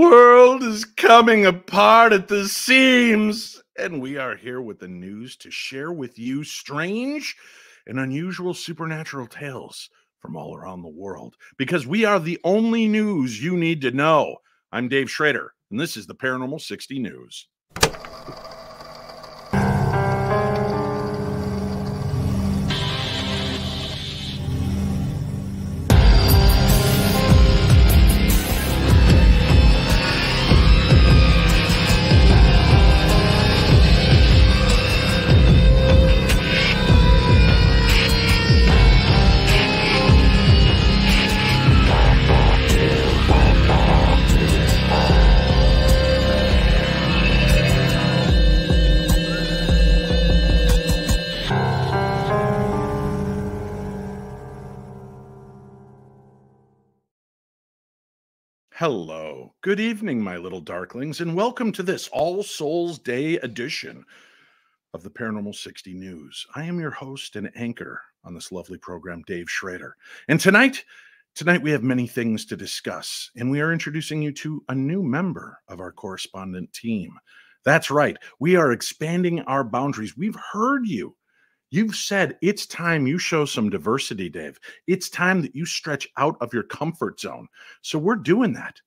World is coming apart at the seams, and we are here with the news to share with you strange and unusual supernatural tales from all around the world because we are the only news you need to know. I'm Dave Schrader, and this is the Paranormal 60 News. Hello. Good evening, my little darklings, and welcome to this All Souls Day edition of the Paranormal 60 News. I am your host and anchor on this lovely program, Dave Schrader. And tonight, tonight we have many things to discuss, and we are introducing you to a new member of our correspondent team. That's right. We are expanding our boundaries. We've heard you. You've said it's time you show some diversity, Dave. It's time that you stretch out of your comfort zone. So we're doing that.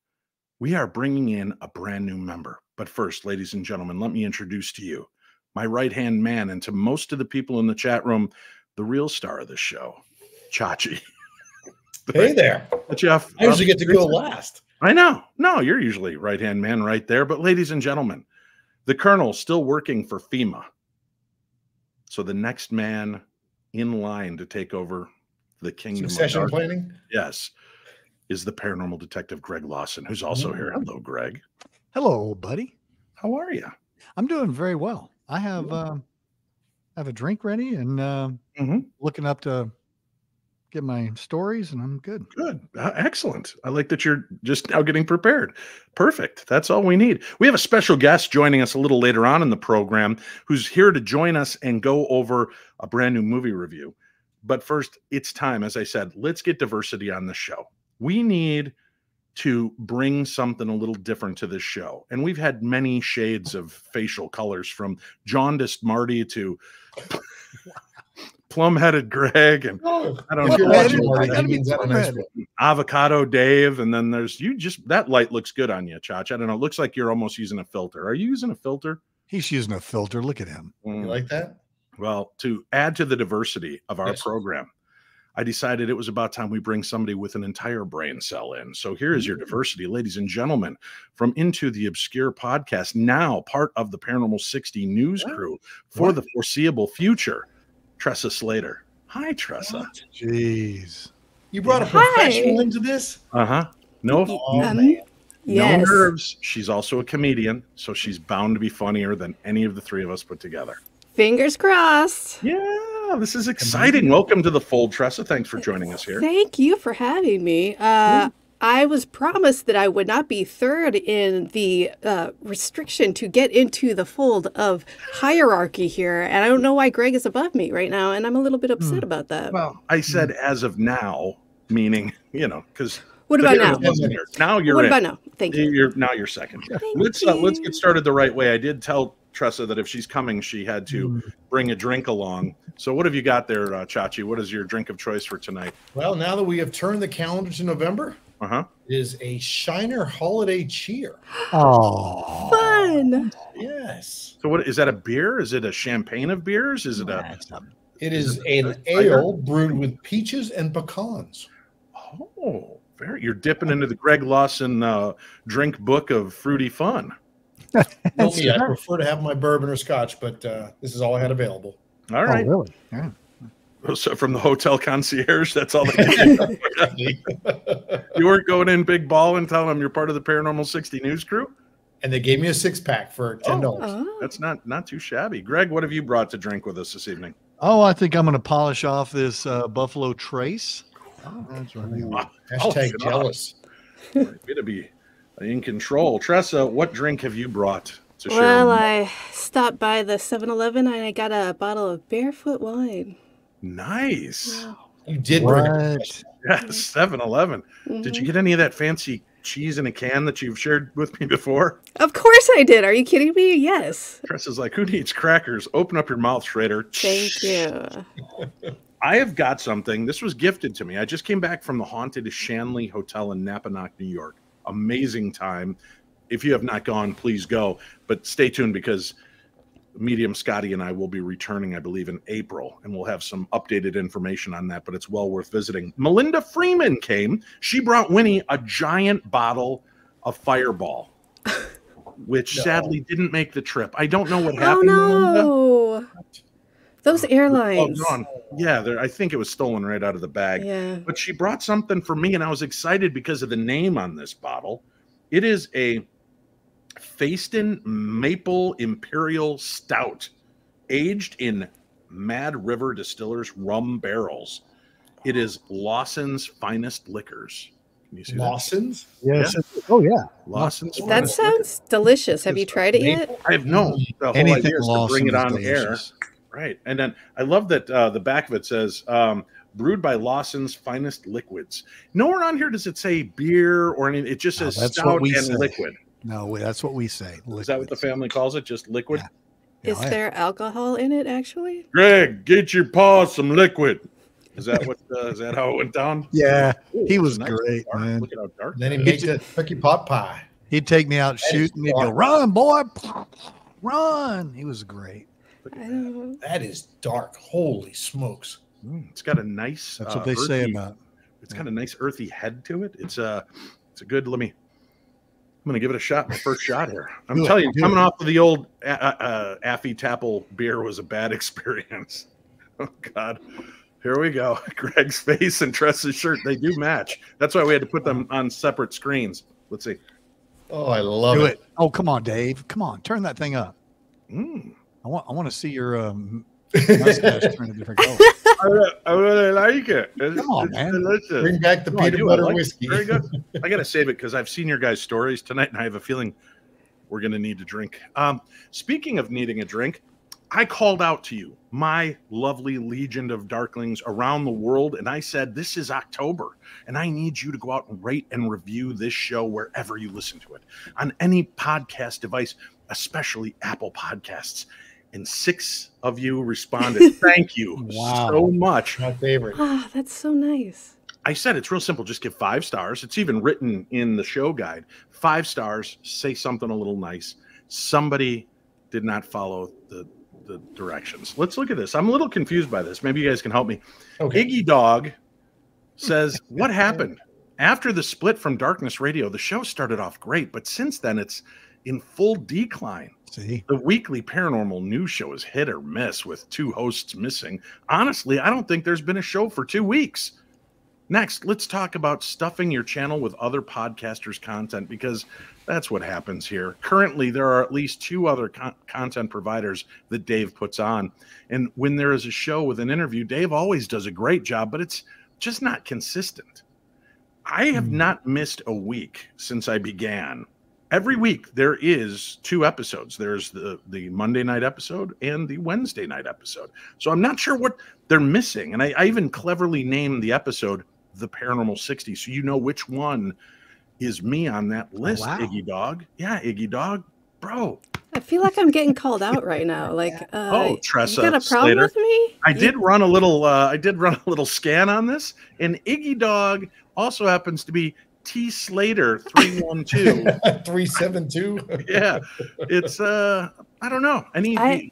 We are bringing in a brand new member. But first, ladies and gentlemen, let me introduce to you my right hand man and to most of the people in the chat room, the real star of the show, Chachi. Hey there. Jeff. I usually uh, get to go last. I know. No, you're usually right hand man right there. But ladies and gentlemen, the colonel still working for FEMA. So the next man in line to take over the kingdom Succession of darkness, planning. yes, is the paranormal detective Greg Lawson, who's also here. Mhm. Hello, Greg. Hello, old buddy. How are you? I'm doing very well. I have uh, have a drink ready and uh, Mhm. looking up to get my stories, and I'm good. Good. Uh, excellent. I like that you're just now getting prepared. Perfect. That's all we need. We have a special guest joining us a little later on in the program who's here to join us and go over a brand new movie review. But first, it's time, as I said, let's get diversity on the show. We need to bring something a little different to this show. And we've had many shades of facial colors from jaundiced Marty to plum headed Greg and Oh, I don't know. watching, It's Marty, gotta be means that a nice avocado Dave, and then there's you. Just that light looks good on you, Chach. I don't know. It looks like you're almost using a filter. Are you using a filter? He's using a filter. Look at him. You Mm. like that? Well, to add to the diversity of our Yes. program, I decided it was about time we bring somebody with an entire brain cell in. So here is your Mm. diversity, ladies and gentlemen, from Into the Obscure podcast, now part of the Paranormal 60 news crew for What? the foreseeable future. Tressa Slater. Hi, Tressa. What? Jeez. You brought a Hi. professional into this? Uh huh. No, Um, man. Yes. No nerves. She's also a comedian, so she's bound to be funnier than any of the three of us put together. Fingers crossed. Yeah, this is exciting. Welcome to the fold, Tressa. Thanks for joining us here. Thank you for having me. Uh, I was promised that I would not be third in the uh, restriction to get into the fold of hierarchy here. And I don't know why Greg is above me right now. And I'm a little bit upset Hmm. about that. Well, I said as of now, meaning you know, because what about now? Now you're What in. about now? Thank you. You're now you're second. Thank Let's uh, let's get started the right way. I did tell Tressa that if she's coming, she had to Mm. bring a drink along. So what have you got there, uh, Chachi? What is your drink of choice for tonight? Well, now that we have turned the calendar to November, Uh huh. it is a Shiner Holiday Cheer. Oh, Fun. Yes. So what is that? A beer? Is it a champagne of beers? Is it a? It Is is it an cider? ale brewed with peaches and pecans. Oh, very. You're dipping into the Greg Lawson uh, drink book of fruity fun. Tell me, I prefer to have my bourbon or scotch, but uh, this is all I had available. All right. Oh, really? Yeah. So from the hotel concierge, that's all. They you weren't going in big ball and telling them you're part of the Paranormal 60 News crew. and they gave me a six pack for ten dollars. Oh. That's not not too shabby. Greg, what have you brought to drink with us this evening? Oh, I think I'm going to polish off this uh, Buffalo Trace. That's right. Wow. Hashtag Oh, jealous. Way to be in control. Tressa, what drink have you brought to share? Well, I stopped by the 7 Eleven and I got a bottle of barefoot wine. Nice. You did bring a What? professional. Yes, 7 Eleven. Did you Mhm. get any of that fancy cheese in a can that you've shared with me before? Of course I did. Are you kidding me? Yes. Tress is like, who needs crackers? Open up your mouth, Schrader. Thank you. I have got something. This was gifted to me. I just came back from the haunted Shanley Hotel in Napanoch, New York. Amazing time. If you have not gone, please go. But stay tuned because medium Scotty and I will be returning, I believe, in April, and we'll have some updated information on that. But it's well worth visiting. Melinda Freeman came. She brought Winnie a giant bottle of Fireball, which No. sadly didn't make the trip. I don't know what Oh happened. Melinda. no. Those Oh, airlines. gone. Yeah, I think it was stolen right out of the bag. Yeah. But she brought something for me, and I was excited because of the name on this bottle. It is a Fayston Maple Imperial Stout, aged in Mad River Distillers rum barrels. It is Lawson's finest liquors. Can you see Lawson's. Yes. Oh yeah. that? Lawson's. That finest liquors. sounds delicious. Have you tried it yet? I have no. The whole Anything idea is to bring it on air. Right. And then I love that uh, the back of it says um, brewed by Lawson's finest liquids. Nowhere on here does it say beer or anything. It just says that's what stout and say. liquid. No, wait, that's what we say. Is that what the family calls it? Just liquid? Yeah. Is Yeah, there alcohol in it actually? Greg, get your paws some liquid. Is that what? Uh, is that how it went down? Yeah, Ooh, he was nice great, dark. man. Look at how dark. Then he that makes is. a cookie pot pie. He'd take me out That is shooting. He'd go, "Run, boy, run!" He was great. Look I at that. That is dark. Holy smokes. Mm, it's got a nice. That's uh, what they say earthy- about. It's got a nice earthy head to it. It's a, it's a good. Let me. I'm gonna give it a shot. My first shot here. I'm Do it, telling you, coming it. off of the old uh, uh, Affy Tapple beer was a bad experience. Oh God. Here we go. Greg's face and Tress's shirt, they do match. That's why we had to put them on separate screens. Let's see. Oh, I love it. it. Oh, come on, Dave. Come on, turn that thing up. Mm. I want. I want to see your um, mustache turn a different color. I, re- I really like it. It's, Come on, it's man. delicious. Bring back the No, I peanut do. I butter like whiskey. Very good. I gotta save it because I've seen your guys' stories tonight, and I have a feeling we're gonna need a drink. Um, speaking of needing a drink, I called out to you, my lovely legion of darklings around the world, and I said, This is October, and I need you to go out and rate and review this show wherever you listen to it on any podcast device, especially Apple Podcasts. And six of you responded, Thank you Wow. so much. My favorite. Ah, that's so nice. I said it's real simple. Just give five stars. It's even written in the show guide. Five stars. Say something a little nice. Somebody did not follow the the directions. Let's look at this. I'm a little confused by this. Maybe you guys can help me. Okay. Iggy Dog says, "What happened after the split from Darkness Radio? The show started off great, but since then it's in full decline." See, The weekly paranormal news show is hit or miss with two hosts missing. Honestly, I don't think there's been a show for two weeks. Next, let's talk about stuffing your channel with other podcasters' content because that's what happens here. Currently, there are at least two other con- content providers that Dave puts on. And when there is a show with an interview, Dave always does a great job, but it's just not consistent. I have Hmm. not missed a week since I began every week there is two episodes there's the the monday night episode and the wednesday night episode so i'm not sure what they're missing and i, I even cleverly named the episode the paranormal 60 so you know which one is me on that list wow. iggy dog yeah iggy dog bro I feel like I'm getting called out right now. Like, uh, Oh, Tressa you got a problem Slater. with me? i did run a little uh i did run a little scan on this and iggy dog also happens to be t slater 312 Three seven two. yeah it's uh i don't know any I-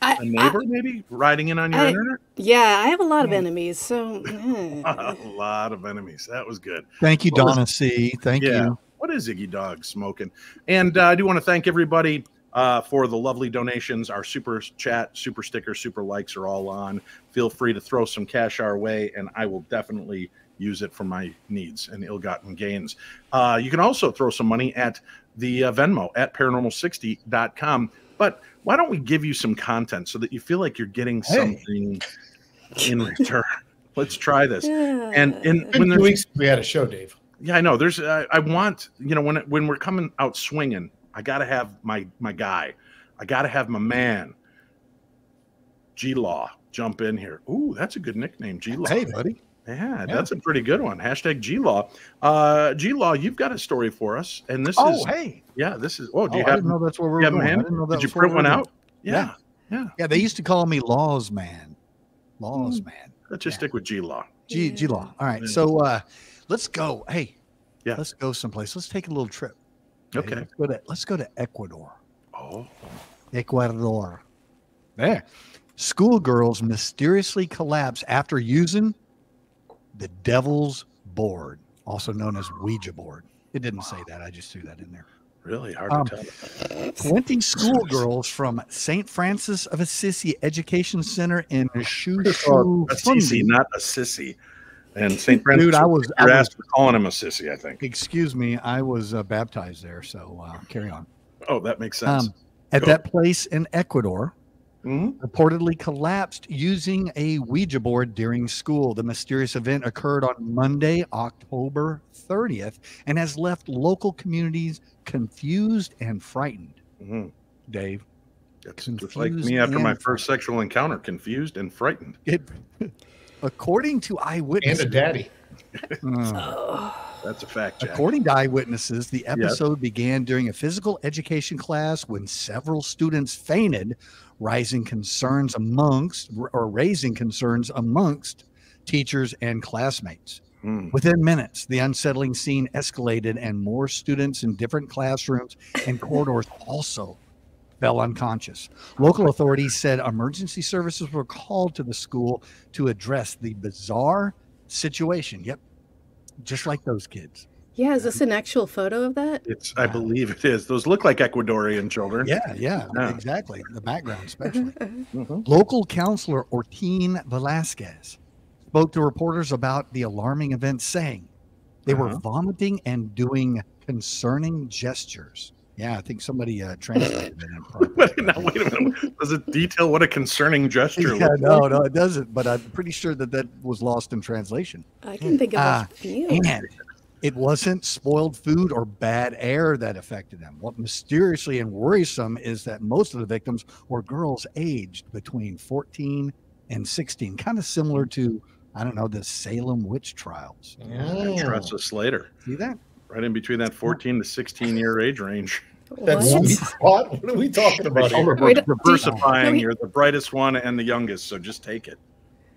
I, a I- neighbor maybe riding in on your I- internet yeah, I have a lot of Hmm. enemies, so eh. a lot of enemies that was good thank you, What was- Donna C. Thank Yeah. you. what is iggy dog smoking and uh, i do want to thank everybody uh, for the lovely donations our super chat super sticker super likes are all on feel free to throw some cash our way and i will definitely use it for my needs and ill-gotten gains uh, you can also throw some money at the uh, venmo at paranormal60.com but why don't we give you some content so that you feel like you're getting Hey. something in return let's try this Yeah. and and when there's weeks we had a show, Dave. yeah, I know. There's, I I want, you know, when when we're coming out swinging, I gotta have my my guy, I gotta have my man, G Law, jump in here. Ooh, that's a good nickname, G Law. Hey, buddy. Yeah, that's a pretty good one. Hashtag G Law. Uh, G Law, you've got a story for us, and this Oh, is hey. yeah, this is. Oh, do Oh, you I have? didn't know that's where we're you have 'em going. I handy? didn't know that Did you print one out? going. Yeah, yeah. Yeah, they used to call me Laws Man. Laws Man. Let's just Yeah. stick with G Law. G G Law. All right. Yeah. So uh let's go. Hey, Yeah. let's go someplace. Let's take a little trip. Okay. Let's go to let's go to Ecuador. Oh, Ecuador. There. Schoolgirls mysteriously collapse after using the devil's board, also known as Ouija board. It didn't say that. I just threw that in there. really hard Um, to tell. 20 schoolgirls from St. Francis of Assisi Education Center in Shushu. A sissy, not a sissy. And St. Francis, Dude, I was- I your was- ass for calling him a sissy, I think. Excuse me, I was uh, baptized there, so uh, carry on. Oh, that makes sense. Um, at Go. that place in Ecuador, Mhm. reportedly collapsed using a Ouija board during school. The mysterious event occurred on Monday, October 30th, and has left local communities confused and frightened. Mhm. Dave, That's just like me after my first sexual encounter, confused and frightened. it, according to eyewitnesses. And a daddy. Uh, That's a fact, Jack. According to eyewitnesses, the episode began during a physical education class when several students fainted, rising concerns amongst or raising concerns amongst teachers and classmates. Hmm. Within minutes, the unsettling scene escalated, and more students in different classrooms and corridors also fell unconscious. Local authorities said emergency services were called to the school to address the bizarre situation. Yep, just like those kids. Yeah, is this an actual photo of that? It's, I believe it is. Those look like Ecuadorian children. Yeah, yeah, Yeah. exactly. The background, especially. Mhm. Local counselor Ortine Velasquez spoke to reporters about the alarming event, saying they were Uh-huh. vomiting and doing concerning gestures. Yeah, I think somebody uh, translated it improperly. Wait, now, wait a minute. Does it detail what a concerning gesture Yeah, looks no, like? no, it doesn't. But I'm pretty sure that that was lost in translation. I can think of Ah, a few. And it wasn't spoiled food or bad air that affected them. What mysteriously and worrisome is that most of the victims were girls aged between 14 and 16, kind of similar to, I don't know, the Salem witch trials. Mm. Tressa Slater, See that? right in between that 14 to 16 year age range. That What? sweet spot. What are we talking about here? we're diversifying. You're the brightest one and the youngest, so just take it.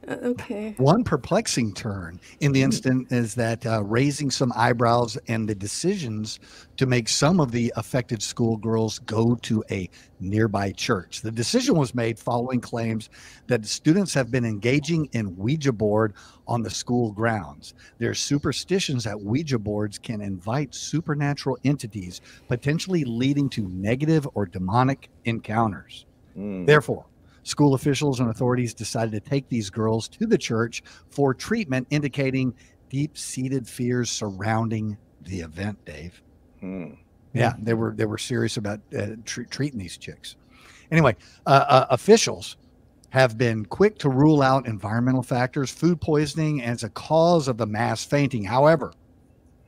Uh, okay. One perplexing turn in the instant is that uh, raising some eyebrows and the decisions to make some of the affected schoolgirls go to a nearby church. The decision was made following claims that students have been engaging in Ouija board on the school grounds. There's superstitions that Ouija boards can invite supernatural entities, potentially leading to negative or demonic encounters. Mm. Therefore, school officials and authorities decided to take these girls to the church for treatment, indicating deep seated fears surrounding the event, Dave. Mm. Yeah, they were they were serious about uh, tre- treating these chicks. Anyway, uh, uh, officials have been quick to rule out environmental factors, food poisoning, as a cause of the mass fainting. However,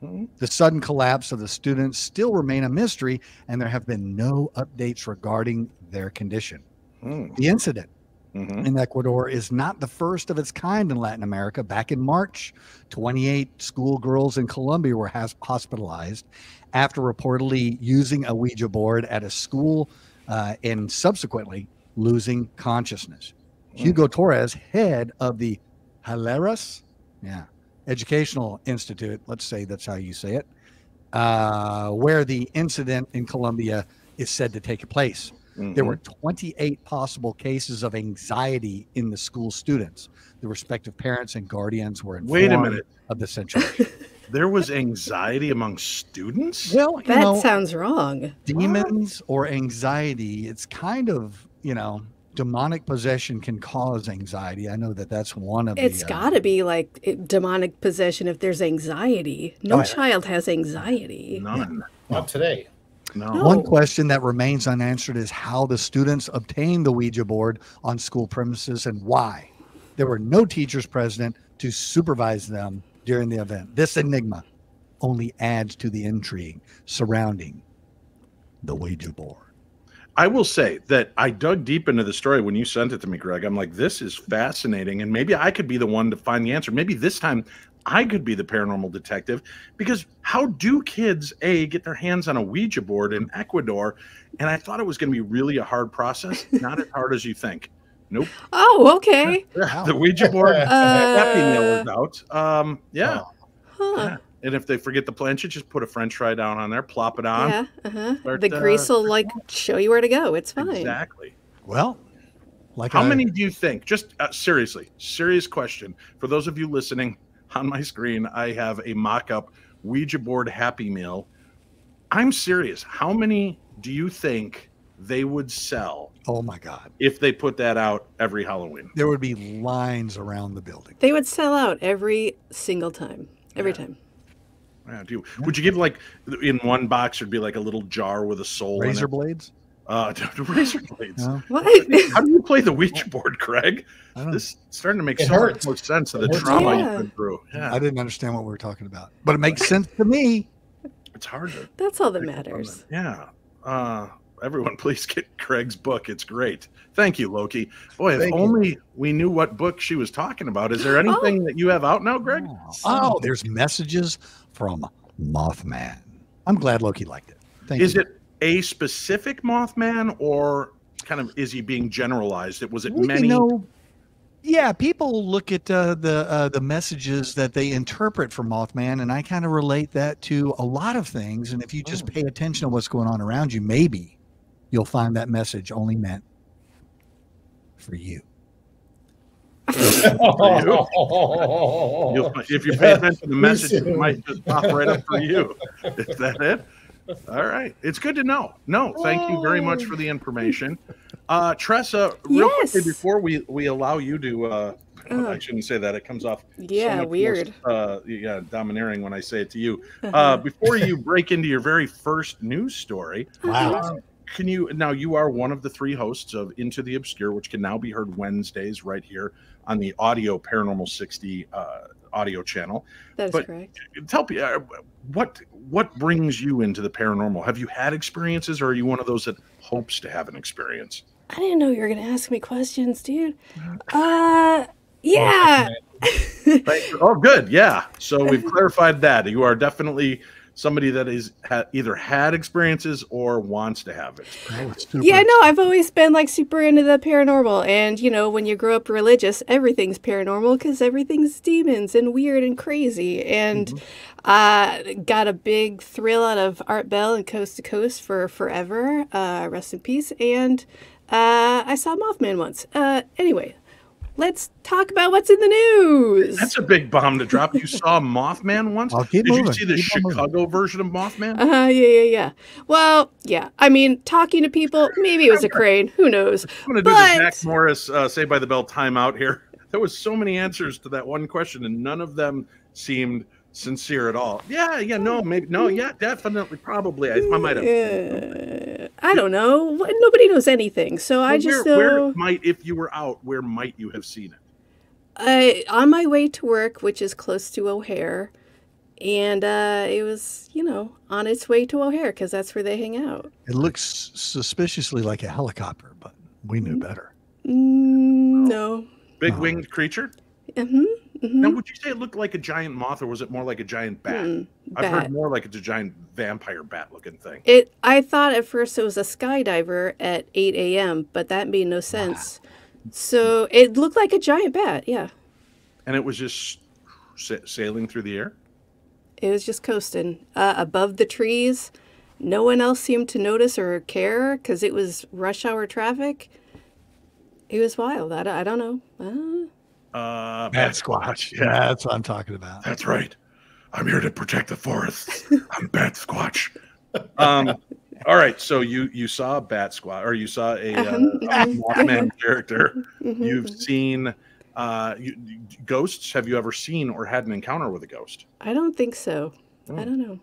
Mm. the sudden collapse of the students still remain a mystery, and there have been no updates regarding their condition. Mm. The incident Mhm. in Ecuador is not the first of its kind in Latin America. Back in March, 28 schoolgirls in Colombia were has- hospitalized after reportedly using a Ouija board at a school uh, and subsequently losing consciousness. Hugo Torres, head of the Haleras, yeah, Educational Institute, let's say that's how you say it, uh, where the incident in Colombia is said to take place. There Mhm. were 28 possible cases of anxiety in the school students. The respective parents and guardians were informed Wait a minute. of the situation. There was anxiety among students? well, you That know, sounds wrong. demons or anxiety, it's kind of, you know, demonic possession can cause anxiety. I know that that's one of It's the. uh, got to be like it- demonic possession if there's anxiety. No Oh, yeah. child has anxiety. None. Not today. No. No. One question that remains unanswered is how the students obtained the Ouija board on school premises and why. There were no teachers present to supervise them during the event. This enigma only adds to the intrigue surrounding the Ouija board. I will say that I dug deep into the story when you sent it to me, Greg. I'm like, this is fascinating, and maybe I could be the one to find the answer. Maybe this time I could be the paranormal detective because how do kids a get their hands on a Ouija board in Ecuador? And I thought it was going to be really a hard process, not as hard as you think. Nope. Oh, okay. The Ouija board Uh, happy meal is out. Um, yeah. Huh. yeah. And if they forget the planchette, just put a French fry down on there, plop it on. Yeah. Uh-huh. Start, The grease uh, will like show you where to go. It's fine. Exactly. Well, like How I- many do you think? Just uh, seriously, serious question. For those of you listening on my screen, I have a mock up Ouija board Happy Meal. I'm serious. How many do you think they would sell Oh my God. if they put that out every Halloween? There would be lines around the building. They would sell out every single time. Every Yeah. time. Yeah, do you, would you give like in one box there'd be like a little jar with a soul Razor in it? blades? Uh, razor blades. No, What? How do you play the Ouija board, Craig? This is starting to make It so much more sense of the trauma Yeah. you've been through. Yeah, I didn't understand what we were talking about, but it makes sense to me. it's hard to That's all that pick up on matters. Yeah. Uh, everyone, please get Craig's book. It's great. Thank you, Loki. Boy, if Thank you. only we knew what book she was talking about. Is there anything that you have out now, Greg? Oh, there's messages from Mothman. I'm glad Loki liked it. Thank Is you. it a specific Mothman, or kind of is he being generalized? It was it Well, many? Know, yeah, people look at uh, the uh, the messages that they interpret from Mothman, and I kind of relate that to a lot of things. And if you just Oh. pay attention to what's going on around you, maybe you'll find that message only meant for you. If you pay attention to the message, it might just pop right up for you. Is that it? All right. It's good to know. No, thank you very much for the information. Uh, Tressa, real quickly before we, we allow you to, uh, I Oh. shouldn't say that. It comes off so Yeah, more, weird. uh, yeah, domineering when I say it to you. Uh, Uh-huh. before you break into your very first news story, Wow. can you now you are one of the three hosts of Into the Obscure, which can now be heard Wednesdays right here on the audio Paranormal 60 uh, audio channel. That is but- correct. Tell me uh, what what brings you into the paranormal? Have you had experiences, or are you one of those that hopes to have an experience? I didn't know you were gonna ask me questions, dude. Uh, yeah. Right? oh, good. Yeah. So we've clarified that you are definitely somebody that is ha- either had experiences or wants to have it. That was super. Yeah, no, I've always been like super into the paranormal. And, you know, when you grow up religious, everything's paranormal because everything's demons and weird and crazy. And uh, got a big thrill out of Art Bell and Coast to Coast for forever. Uh, rest in peace. And uh, I saw Mothman once. Uh, anyway, let's talk about what's in the news. That's a big bomb to drop. You saw Mothman once? I'll keep Did moving. you see the Keep on moving. Chicago version of Mothman? Uh huh. Yeah, yeah, yeah. Well, yeah. I mean, talking to people, maybe it was a crane. Who knows? I'm going to do But- the Zack Morris uh, Saved by the Bell timeout here. There was so many answers to that one question, and none of them seemed sincere at all. Yeah, yeah, no, maybe, no, yeah, definitely, probably. I, I might have. Uh, I don't know. Nobody knows anything, so I Well, just where, know. where might, if you were out, where might you have seen it? I on my way to work, which is close to O'Hare, and uh, it was, you know, on its way to O'Hare because that's where they hang out. It looks suspiciously like a helicopter, but we knew better. Mm, no. Big winged creature? Mm-hmm. Now, mm-hmm. would you say it looked like a giant moth, or was it more like a giant bat? Mm, I've bat. heard more like it's a giant vampire bat looking thing. It. I thought at first it was a skydiver at 8 a.m., but that made no sense. So it looked like a giant bat. Yeah, And it was just sa- sailing through the air? it was just coasting uh, above the trees. No one else seemed to notice or care because it was rush hour traffic. It was wild. I, don't- I don't know. Uh, Uh, Bat Squatch. Yeah, that's what I'm talking about. That's right. I'm here to protect the forests. I'm Bat Squatch. Um, all right. So you you saw a Bat Squatch, or you saw a, uh, Uh-huh, a Mothman character. mhm, You've mhm. seen uh, you, ghosts. Have you ever seen or had an encounter with a ghost? I don't think so. Oh. I don't know.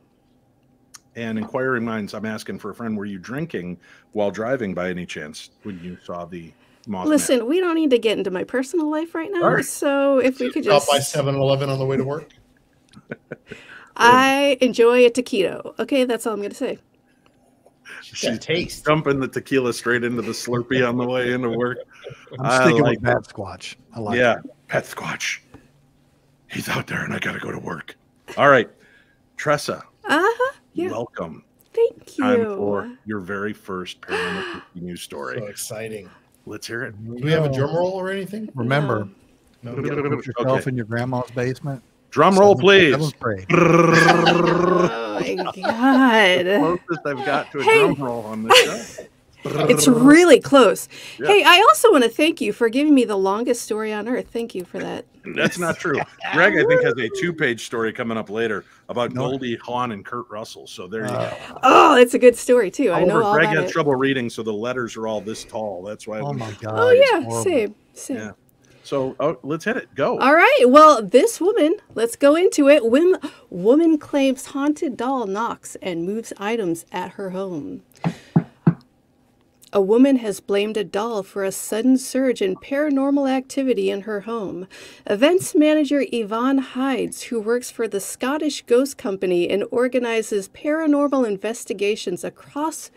And inquiring minds, I'm asking for a friend. Were you drinking while driving by any chance when you saw the Mothman? Listen, we don't need to get into my personal life right now. All right. So if we could just. Stop just, by 7 Eleven on the way to work. I enjoy a taquito. Okay, that's all I'm gonna say. She's got taste. dumping the tequila straight into the Slurpee on the way into work. I'm I sticking like with Bat Squatch. I like yeah, it. pet squatch. He's out there, and I got to go to work. All right, Tressa, Uh-huh. Yeah. welcome. Thank you. Time for your very first paranormal news story. So exciting. Let's hear it. Do we have a drum roll or anything? Remember, No. put yourself Okay. in your grandma's basement. Drum roll, please. seventh. Oh my god. Closest I've got to a Hey. drum roll on this show. It's really close. Yeah. Hey, I also want to thank you for giving me the longest story on earth. Thank you for that. That's not true. Greg, I think, has a two-page story coming up later about No. Goldie Hawn and Kurt Russell. So there you Uh, go. Oh, it's a good story too. I know all Greg about has it. trouble reading, so the letters are all this tall. That's why. oh my god. Oh yeah, same, same. Yeah. So oh, let's hit it. Go. All right. Well, this woman, let's go into it. Wim, woman claims haunted doll knocks and moves items at her home. A woman has blamed a doll for a sudden surge in paranormal activity in her home. Events manager Yvonne Hides, who works for the Scottish Ghost Company and organizes paranormal investigations across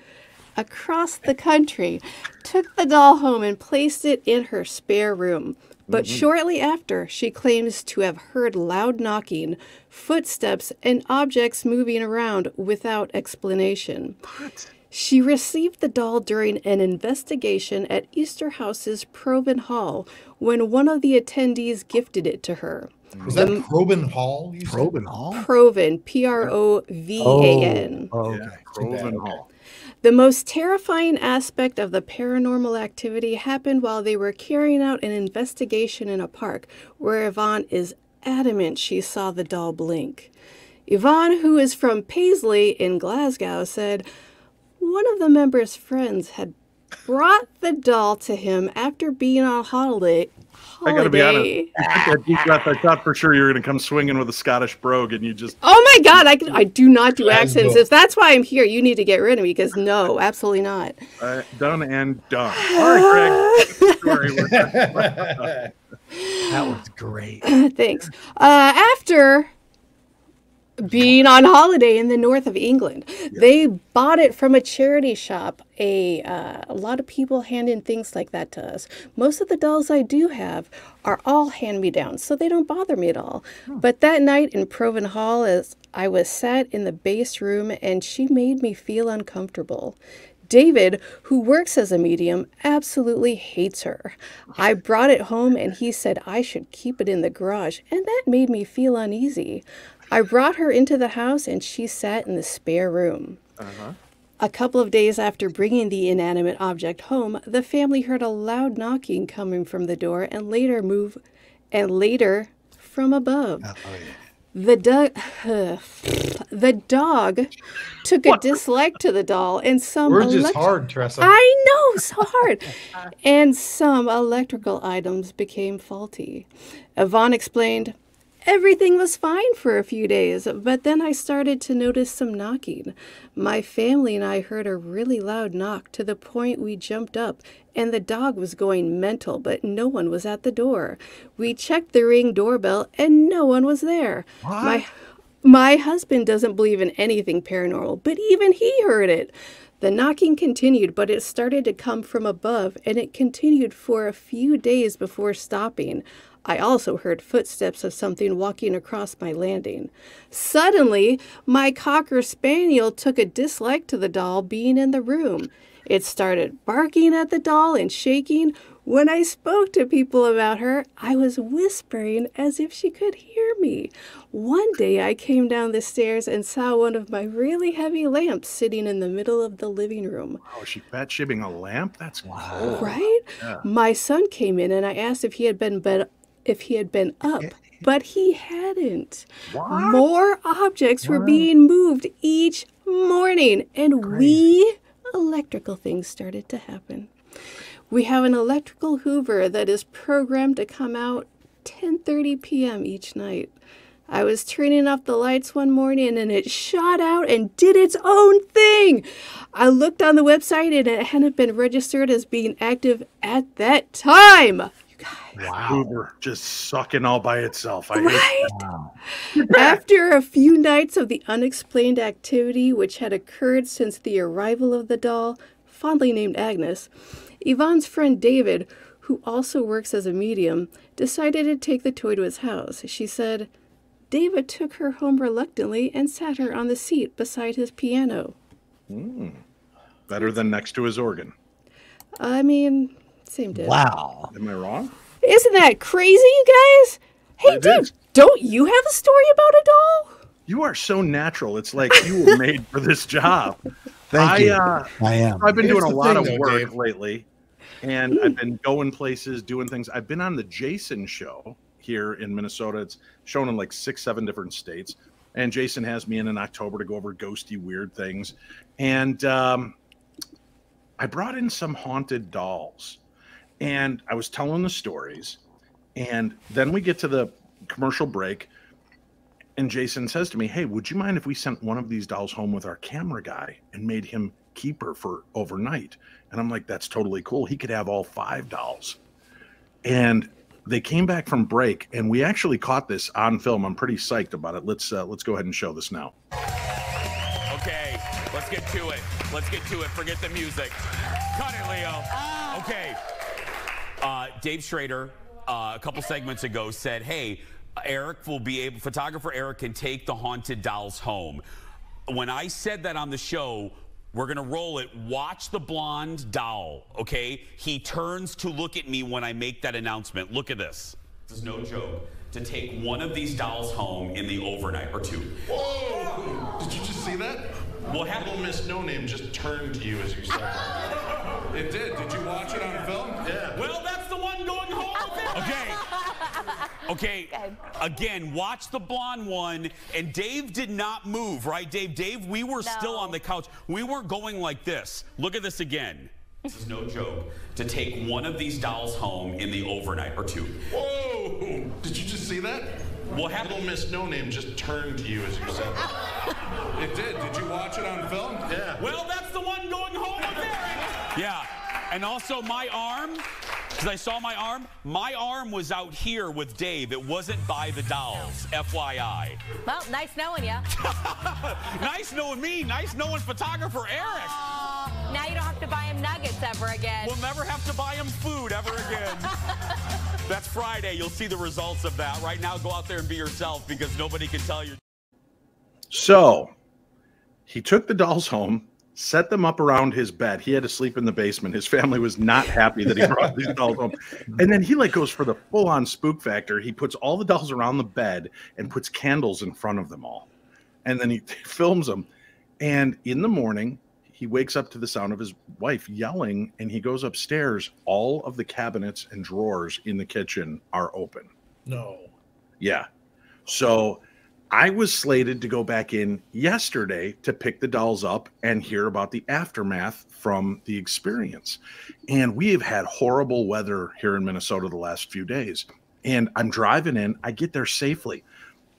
across the country, took the doll home and placed it in her spare room. But mm-hmm. shortly after, she claims to have heard loud knocking, footsteps, and objects moving around without explanation. She received the doll during an investigation at Easterhouse's Provan Hall when one of the attendees gifted it to her. Was that Probin Hall? You said? Hall. Provan, P R O V A N. Oh, oh okay. Too bad, Provan. Hall. The most terrifying aspect of the paranormal activity happened while they were carrying out an investigation in a park where Yvonne is adamant she saw the doll blink. Yvonne, who is from Paisley in Glasgow, said one of the members' friends had brought the doll to him after being on holiday. I gotta be honest. I got deep breath. I thought for sure you were going to come swinging with a Scottish brogue, and you just Oh my God! I, can- I do not do accents. If that's why I'm here, you need to get rid of me because no, absolutely not. uh, done and done. All right, Greg. That was great. Thanks. Uh, after being on holiday in the north of England, they bought it from a charity shop. A uh, a lot of people hand in things like that to us. Most of the dolls I do have are all hand me downs, so they don't bother me at all. But that night in Provan Hall, as I was sat in the base room, and she made me feel uncomfortable. David, who works as a medium, absolutely hates her. I brought it home and he said I should keep it in the garage, and that made me feel uneasy. I brought her into the house and she sat in the spare room. Uh-huh. A couple of days after bringing the inanimate object home, the family heard a loud knocking coming from the door and later move and later from above. Oh, yeah. The dog, the dog took a dislike to the doll, and some is elect- hard, Tressa. I know, so hard. and some electrical items became faulty. Yvonne explained, Everything was fine for a few days, but then I started to notice some knocking. My family and I heard a really loud knock to the point we jumped up, and the dog was going mental, but no one was at the door. We checked the ring doorbell, and no one was there. My my husband doesn't believe in anything paranormal, but even he heard it. The knocking continued, but it started to come from above, and it continued for a few days before stopping. I also heard footsteps of something walking across my landing. Suddenly, my cocker spaniel took a dislike to the doll being in the room. It started barking at the doll and shaking. When I spoke to people about her, I was whispering as if she could hear me. One day I came down the stairs and saw one of my really heavy lamps sitting in the middle of the living room. Oh, she fat shipping a lamp? That's cool. Right? Yeah. My son came in and I asked if he had been bed, if he had been up, but he hadn't. More objects were being moved each morning, and we electrical things started to happen. We have an electrical Hoover that is programmed to come out 10:30 p.m. each night. I was turning off the lights one morning and it shot out and did its own thing. I looked on the website and it hadn't been registered as being active at that time. You Wow. Uber just sucking all by itself. I Right? wow. After a few nights of the unexplained activity which had occurred since the arrival of the doll, fondly named Agnes, Yvonne's friend David, who also works as a medium, decided to take the toy to his house. She said, David took her home reluctantly and sat her on the seat beside his piano. Hmm. better than next to his organ. I mean, same diff. Wow. Am I wrong? Isn't that crazy, you guys? Hey, It dude, is. don't you have a story about a doll? You are so natural. It's like you were made for this job. Thank I, you. uh, I am. I've been Here's doing a lot thing, of though, work Dave. lately, and I've been going places, doing things. I've been on the Jason show here in Minnesota. It's shown in like six, seven different states. And Jason has me in in October to go over ghosty, weird things. And um, I brought in some haunted dolls, and I was telling the stories. And then we get to the commercial break, and Jason says to me, Hey, would you mind if we sent one of these dolls home with our camera guy and made him keep her for overnight? And I'm like, That's totally cool. He could have all five dolls. And they came back from break, and we actually caught this on film. I'm pretty psyched about it. Let's uh, let's go ahead and show this now. Okay, let's get to it. Let's get to it. Forget the music. Cut it, Leo. Okay. Dave Schrader, uh, a couple segments ago, said, "Hey, Eric will be able. Photographer Eric can take the haunted dolls home." When I said that on the show, we're gonna roll it. Watch the blonde doll. Okay? He turns to look at me when I make that announcement. Look at this. This is no joke. To take one of these dolls home in the overnight or two. Whoa! Did you just see that? What happened? Little Miss No Name just turned to you as you said. It did. Did you watch it on film? Yeah. Well, one going home. Okay. Okay. Again, watch the blonde one. And Dave did not move, right, Dave? Dave, we were still on the couch. We weren't going like this. Look at this again. This is no joke. To take one of these dolls home in the overnight or two. Whoa! Did you just see that? What happened? Little Miss No Name just turned to you as you said that. It did. Did you watch it on film? Yeah. Well, that's the one going home with Eric. Yeah. And also my arm, because I saw my arm, my arm was out here with Dave. It wasn't by the dolls, FYI. Well, nice knowing you. Nice knowing me. Nice knowing photographer Eric. now you don't have to buy him nuggets ever again. We'll never have to buy him food ever again. That's Friday. You'll see the results of that. Right now, go out there and be yourself because nobody can tell you. So he took the dolls home, set them up around his bed. He had to sleep in the basement. His family was not happy that he brought these dolls home. And then he like goes for the full on spook factor. He puts all the dolls around the bed and puts candles in front of them all. And then he films them. And in the morning, he wakes up to the sound of his wife yelling and he goes upstairs. All of the cabinets and drawers in the kitchen are open. No. Yeah. So I was slated to go back in yesterday to pick the dolls up and hear about the aftermath from the experience. And we have had horrible weather here in Minnesota the last few days. And I'm driving in, I get there safely.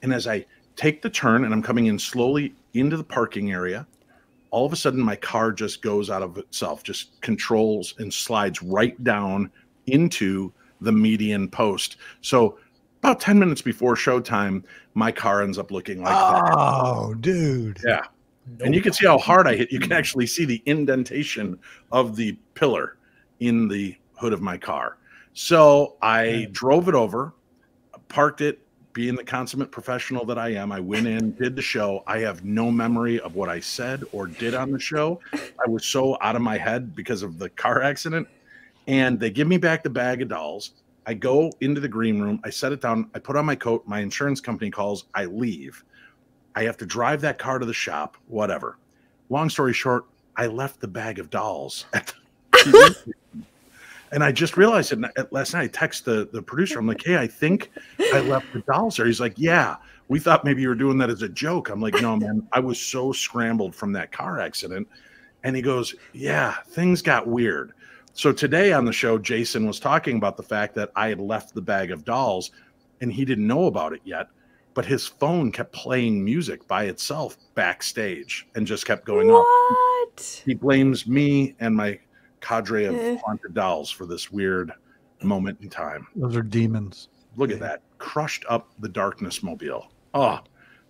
And as I take the turn and I'm coming in slowly into the parking area, all of a sudden my car just goes out of itself, just controls and slides right down into the median post. So about 10 minutes before showtime, my car ends up looking like that. Oh, dude. Yeah. And you can see how hard I hit. You can actually see the indentation of the pillar in the hood of my car. So I drove it over, parked it, being the consummate professional that I am. I went in, did the show. I have no memory of what I said or did on the show. I was so out of my head because of the car accident. And they give me back the bag of dolls. I go into the green room. I set it down. I put on my coat. My insurance company calls. I leave. I have to drive that car to the shop, whatever. Long story short, I left the bag of dolls at the and I just realized it last night. I text the, the producer. I'm like, hey, I think I left the dolls there. He's like, yeah, we thought maybe you were doing that as a joke. I'm like, no, man, I was so scrambled from that car accident. And he goes, yeah, things got weird. So today on the show, Jason was talking about the fact that I had left the bag of dolls and he didn't know about it yet but his phone kept playing music by itself backstage and just kept going off. What? He blames me and my cadre of Eh. haunted dolls for this weird moment in time. Those are demons. Look at that. Crushed up the darkness mobile. Oh,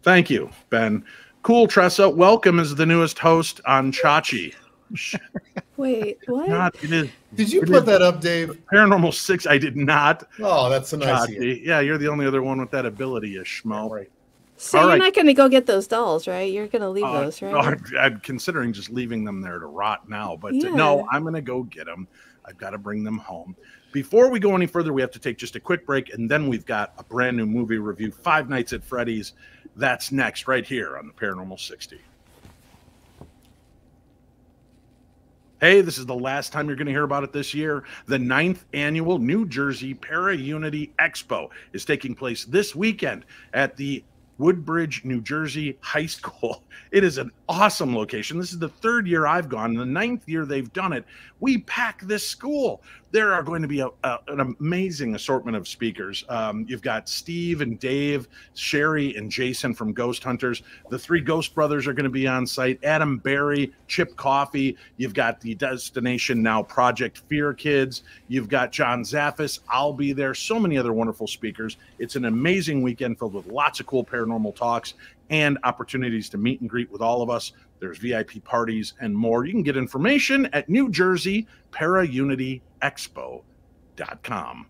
thank you, Ben. Cool, Tressa. Welcome as the newest host on Chachi. Wait, what? God, it is Did you It put is- that up, Dave? Paranormal 6. I did not. Oh, that's so nice. of Yeah, you're the only other one with that ability, you schmo. Right. so all you're right. not going to go get those dolls, right? You're going to leave Uh, those, right? I'm, I'm considering just leaving them there to rot now, but uh, no, I'm going to go get them. I've got to bring them home. Before we go any further, we have to take just a quick break, and then we've got a brand new movie review Five Nights at Freddy's. That's next, right here on the Paranormal 60. Hey, this is the last time you're going to hear about it this year. The ninth annual New Jersey Para Unity Expo is taking place this weekend at the Woodbridge, New Jersey High School. It is an awesome location. This is the third year I've gone, the ninth year they've done it. We pack this school. There are going to be a, a- an amazing assortment of speakers. Um, you've got Steve and Dave, Sherry and Jason from Ghost Hunters. The three Ghost Brothers are going to be on site. Adam Berry, Chip Coffey. You've got the Destination Now Project Fear Kids. You've got John Zaffis. I'll be there. So many other wonderful speakers. It's an amazing weekend filled with lots of cool paranormal talks and opportunities to meet and greet with all of us. There's VIP parties and more. You can get information at New Jersey ParaUnityExpo.com.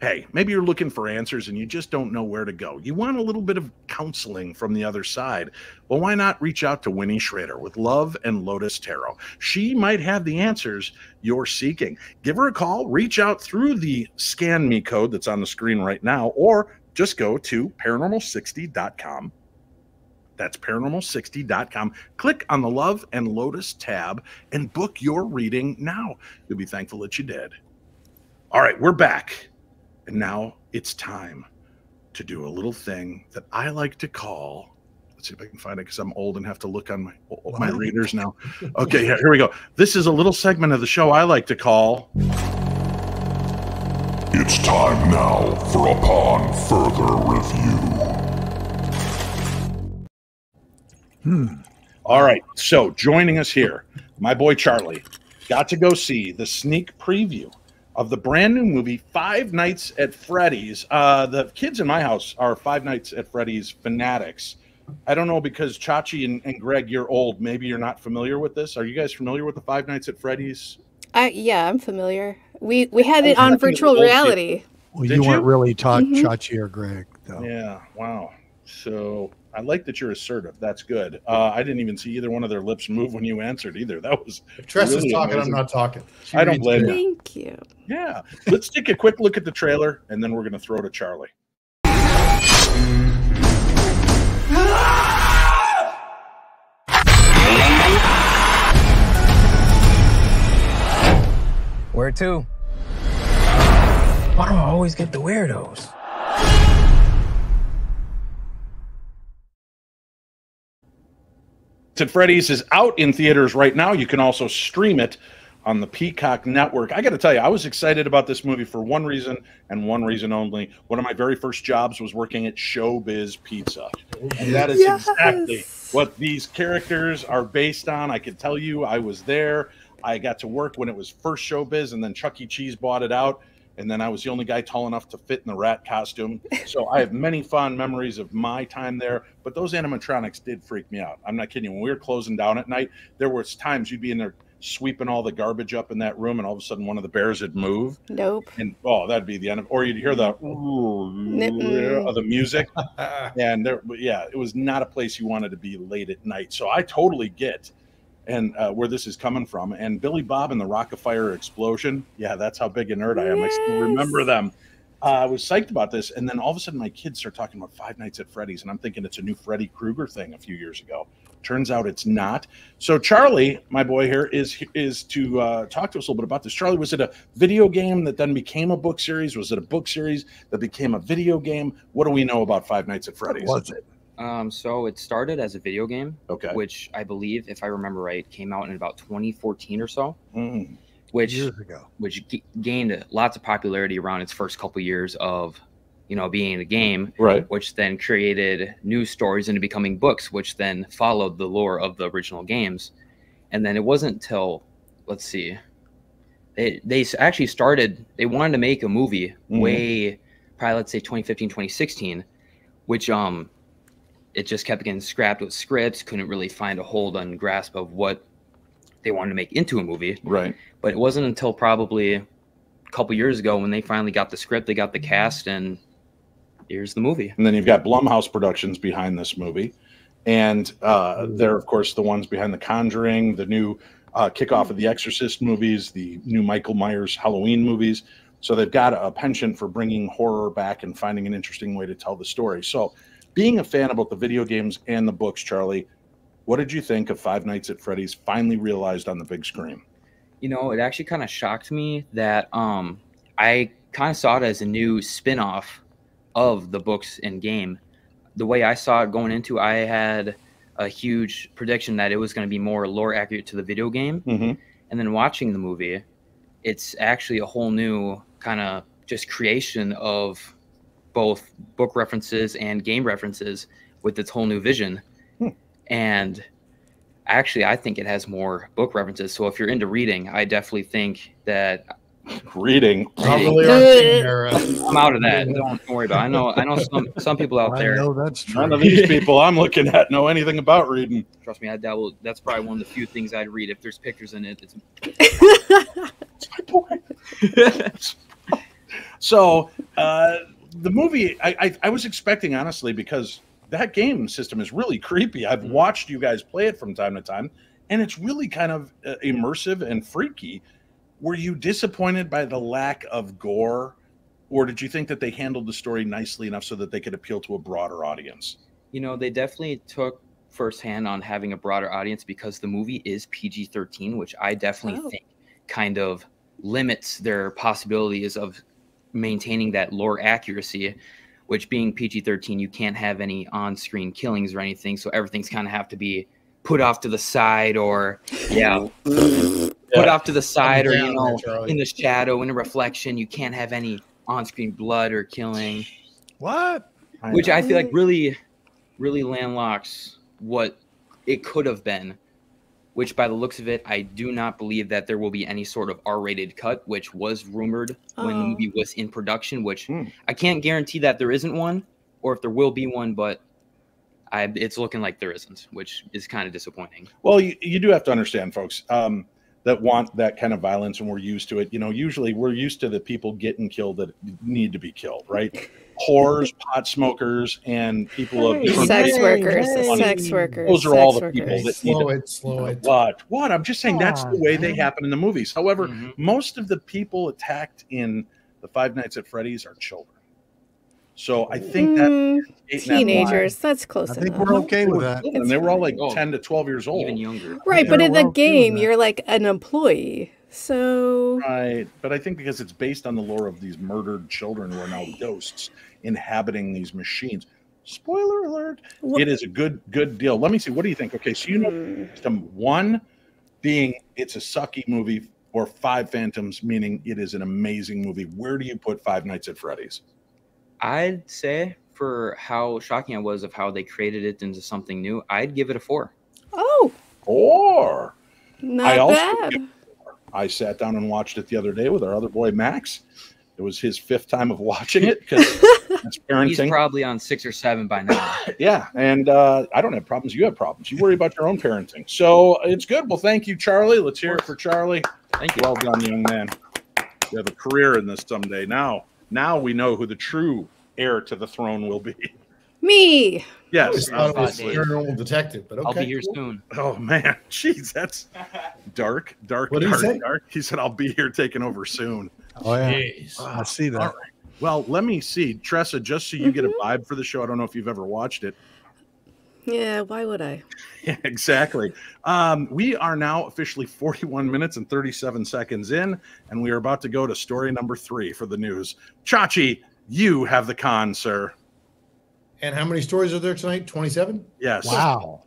Hey, maybe you're looking for answers and you just don't know where to go. You want a little bit of counseling from the other side. Well, why not reach out to Winnie Schrader with Love and Lotus Tarot? She might have the answers you're seeking. Give her a call, reach out through the scan me code that's on the screen right now, or just go to paranormal60.com. That's paranormal60.com. Click on the Love and Lotus tab and book your reading now. You'll be thankful that you did. All right, we're back. And now it's time to do a little thing that I like to call. Let's see if I can find it because I'm old and have to look on my my readers now. Okay, here, here we go. This is a little segment of the show I like to call It's time now for Upon Further Review. Hmm. All right. So joining us here, my boy Charlie got to go see the sneak preview of the brand new movie Five Nights at Freddy's. Uh, the kids in my house are Five Nights at Freddy's fanatics. I don't know because Chachi and, and Greg, you're old. Maybe you're not familiar with this. Are you guys familiar with the Five Nights at Freddy's? I, yeah, I'm familiar. We we had it on virtual old kid. reality. Well, Did you weren't you? really taught Mhm. Chachi or Greg, though. Yeah. Wow. So I like that you're assertive. That's good. Uh, I didn't even see either one of their lips move when you answered either. That was If Tress Really is talking, amazing. I'm not talking. She I don't blame good. you. Thank you. Yeah. Let's take a quick look at the trailer and then we're going to throw to Charlie. Where to? Why do I always get the weirdos? at Freddy's is out in theaters right now. You can also stream it on the Peacock Network. I got to tell you, I was excited about this movie for one reason and one reason only. One of my very first jobs was working at Showbiz Pizza. And that is Yes. exactly what these characters are based on. I can tell you, I was there. I got to work when it was first Showbiz, and then Chuck E. Cheese bought it out. And then I was the only guy tall enough to fit in the rat costume. So I have many fond memories of my time there. But those animatronics did freak me out. I'm not kidding you. When we were closing down at night, there was times you'd be in there sweeping all the garbage up in that room, and all of a sudden one of the bears would move, Nope. and oh, that'd be the end of. Or you'd hear the of the music, and there, yeah, it was not a place you wanted to be late at night. So I totally get and uh, where this is coming from. And Billy Bob and the Rock-afire Explosion, yeah, that's how big a nerd I am. I still remember them. Uh, I was psyched about this, and then all of a sudden my kids start talking about Five Nights at Freddy's, and I'm thinking it's a new Freddy Krueger thing a few years ago. Turns out it's not. So Charlie, my boy here, is is to uh, talk to us a little bit about this. Charlie, was it a video game that then became a book series? Was it a book series that became a video game? What do we know about Five Nights at Freddy's? Was it? Um, so it started as a video game, Okay. which I believe, if I remember right, came out in about 2014 or so, Mm. which Years ago. which g- gained lots of popularity around its first couple years of, you know, being a game, Right. which then created new stories into becoming books, which then followed the lore of the original games. And then it wasn't until, let's see, It, they actually started. They wanted to make a movie Mhm. way, probably let's say 2015, 2016, which um, it just kept getting scrapped with scripts. Couldn't really find a hold on grasp of what they wanted to make into a movie. Right. But it wasn't until probably a couple years ago when they finally got the script, they got the cast, and here's the movie. And then you've got Blumhouse Productions behind this movie. And uh, they're, of course, the ones behind The Conjuring, the new uh, kickoff of the Exorcist movies, the new Michael Myers Halloween movies. So they've got a penchant for bringing horror back and finding an interesting way to tell the story. So, being a fan of both the video games and the books, Charlie, what did you think of Five Nights at Freddy's finally realized on the big screen? You know, it actually kind of shocked me that um, I kind of saw it as a new spin-off of the books and game. The way I saw it going into, I had a huge prediction that it was going to be more lore accurate to the video game. Mm-hmm. And then watching the movie, it's actually a whole new kind of just creation of both book references and game references with its whole new vision. Hmm. And actually, I think it has more book references. So if you're into reading, I definitely think that Reading. Probably our thing there, uh, I'm out of that. Don't, don't worry about. It. I know. I know some some people out I there. know that's true. None of these people I'm looking at know anything about reading. Trust me, I dabble. That's probably one of the few things I'd read. If there's pictures in it, it's That's my point. so uh, the movie, I, I, I was expecting honestly because that game system is really creepy. I've watched you guys play it from time to time, and it's really kind of uh, immersive and freaky. Were you disappointed by the lack of gore, or did you think that they handled the story nicely enough so that they could appeal to a broader audience? you know, they definitely took firsthand on having a broader audience because the movie is PG 13, which I definitely Oh. think kind of limits their possibilities of maintaining that lore accuracy. Which being PG 13, you can't have any on screen killings or anything. So everything's kind of have to be put off to the side or, yeah, put off to the side or, you know, there, in the shadow, in a reflection. You can't have any on screen blood or killing What? which I feel like really, really landlocks what it could have been. Which, by the looks of it, I do not believe that there will be any sort of R-rated cut, which was rumored when the Oh. movie was in production. Which Hmm. I can't guarantee that there isn't one, or if there will be one, but I, it's looking like there isn't, which is kind of disappointing. Well, you, you do have to understand, folks, um, that want that kind of violence, and we're used to it. You know, usually we're used to the people getting killed that need to be killed, right? Whores, pot smokers, and people of different Sex races. workers, Funny. sex workers. Those are all sex the people workers. that need slow to. it, slow it. What? What? I'm just saying that's the way on, they happen in the movies. However, Mhm. most of the people attacked in the Five Nights at Freddy's are children. So I think that Mm, eight and a half teenagers. That's close I think enough. we're okay with that. and they were all like Oh. 10 to 12 years old. Even younger. Right, Yeah, but in the game, you're like an employee. So Right, but I think because it's based on the lore of these murdered children who are now ghosts inhabiting these machines. Spoiler alert! Wha- It is a good good deal. Let me see. What do you think? Okay, so you know hmm. system one being it's a sucky movie, or five phantoms meaning it is an amazing movie. Where do you put Five Nights at Freddy's? I'd say for how shocking I was of how they created it into something new, I'd give it a four. Oh, Or not I also bad. I sat down and watched it the other day with our other boy Max. It was his fifth time of watching it because that's He's probably on six or seven by now. Yeah, and uh, I don't have problems. You have problems. You worry about your own parenting. So it's good. Well, thank you, Charlie. Let's hear it for Charlie. Thank you. Well done, young man. You have a career in this someday. Now, now we know who the true heir to the throne will be. Me. I Yes, always thought it was Dave. paranormal detective, but okay. I'll be here cool. soon. Oh man, jeez, that's dark, dark, What did he dark. He said, "I'll be here taking over soon." Oh yeah, Jeez. I see that. All right. Well, let me see, Tressa. Just so you get a Mm-hmm. vibe for the show, I don't know if you've ever watched it. Yeah, why would I? Exactly. Um, we are now officially 41 minutes and 37 seconds in, and we are about to go to story number three for the news. Chachi, you have the con, sir. And how many stories are there tonight? 27? Yes. Wow.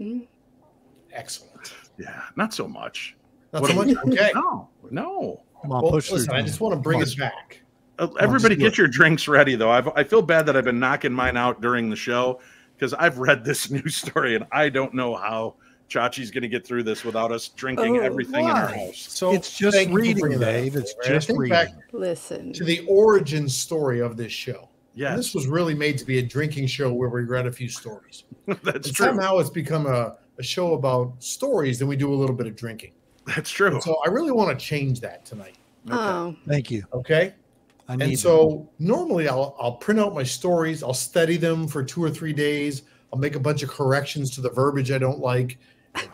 Excellent. Yeah, not so much. Not What so much? Okay. No, no. Come on, Well, push listen, through. I just want to bring us back. Uh, everybody, get your drinks ready, though. I've, I feel bad that I've been knocking mine out during the show because I've read this news story and I don't know how Chachi's going to get through this without us drinking Oh, everything in our house. So It's just thank you for reading, bringing that up, Dave. It's right? Just reading. back Listen. to the origin story of this show. Yeah, This was really made to be a drinking show where we read a few stories. that's And true. somehow it's become a, a show about stories, and we do a little bit of drinking. That's true. So I really want to change that tonight. Oh, Thank you. Okay. I need And so normally I'll I'll print out my stories, I'll study them for two or three days. I'll make a bunch of corrections to the verbiage I don't like.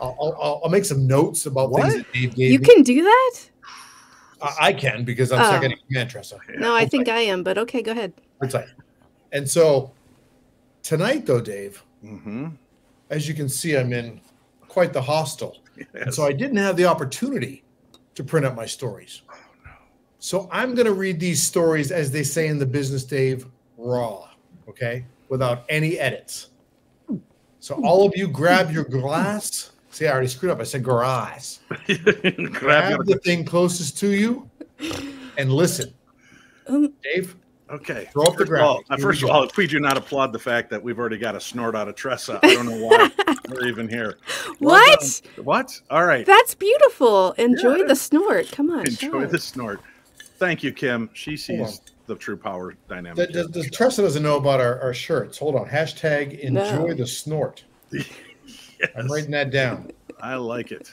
I'll, I'll, I'll make some notes about things What? that Dave gave you me. can do that? I, I can because I'm Oh. second in command, Tressa. No, I think I am, but okay, go ahead. Hold tight. And so tonight, though, Dave, hmm as you can see, I'm in quite the hostel. And so I didn't have the opportunity to print out my stories. So I'm going to read these stories, as they say in the business, Dave, raw, okay, without any edits. So all of you grab your glass. See, I already screwed up. I said glass. Grab Grab your- the thing closest to you and listen. Um, Dave, Okay. Throw up the First of graphic. uh, first of all, if we do not applaud the fact that we've already got a snort out of Tressa, I don't know why we're even here. Well what? done. What? All right. That's beautiful. Enjoy Yeah. the snort. Come on. Enjoy show the us. snort. Thank you, Kim. She sees the true power dynamic. the, here. the, the Tressa doesn't know about our, our shirts. Hold on. Hashtag enjoy No. the snort. Yes, I'm writing that down. I like it.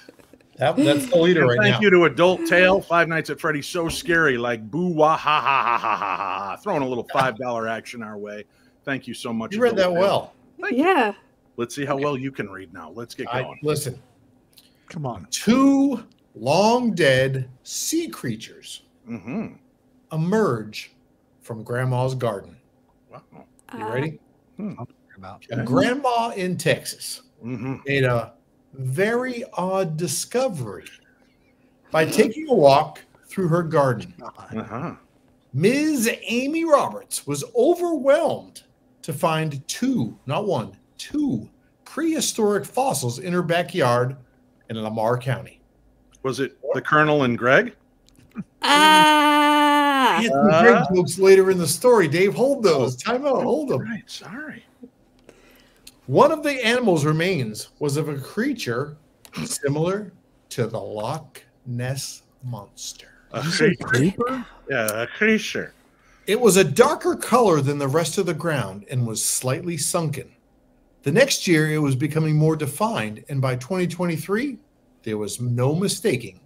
That, that's the leader And right thank now. Thank you to Adult Tale, Five Nights at Freddy's, so scary, like boo wah ha ha ha ha ha ha. ha. Throwing a little five dollar action our way. Thank you so much. You read that Tale. well. Yeah. Let's see how well you can read now. Let's get I, going. listen, Come on. two long dead sea creatures Mm-hmm. emerge from Grandma's garden. Wow. You Uh, ready? About A grandma in Texas Mm-hmm. made a very odd discovery by taking a walk through her garden. Uh-huh. Ms. Amy Roberts was overwhelmed to find two, not one, two prehistoric fossils in her backyard in Lamar County. Was it the Colonel and Greg? Ah. Get some Uh, great jokes later in the story. Dave, hold those. Time out. Hold them. Right. Sorry. One of the animal's remains was of a creature similar to the Loch Ness monster. A Did you say creature. Yeah, a creature. It was a darker color than the rest of the ground and was slightly sunken. The next year, it was becoming more defined, and by 2023, there was no mistaking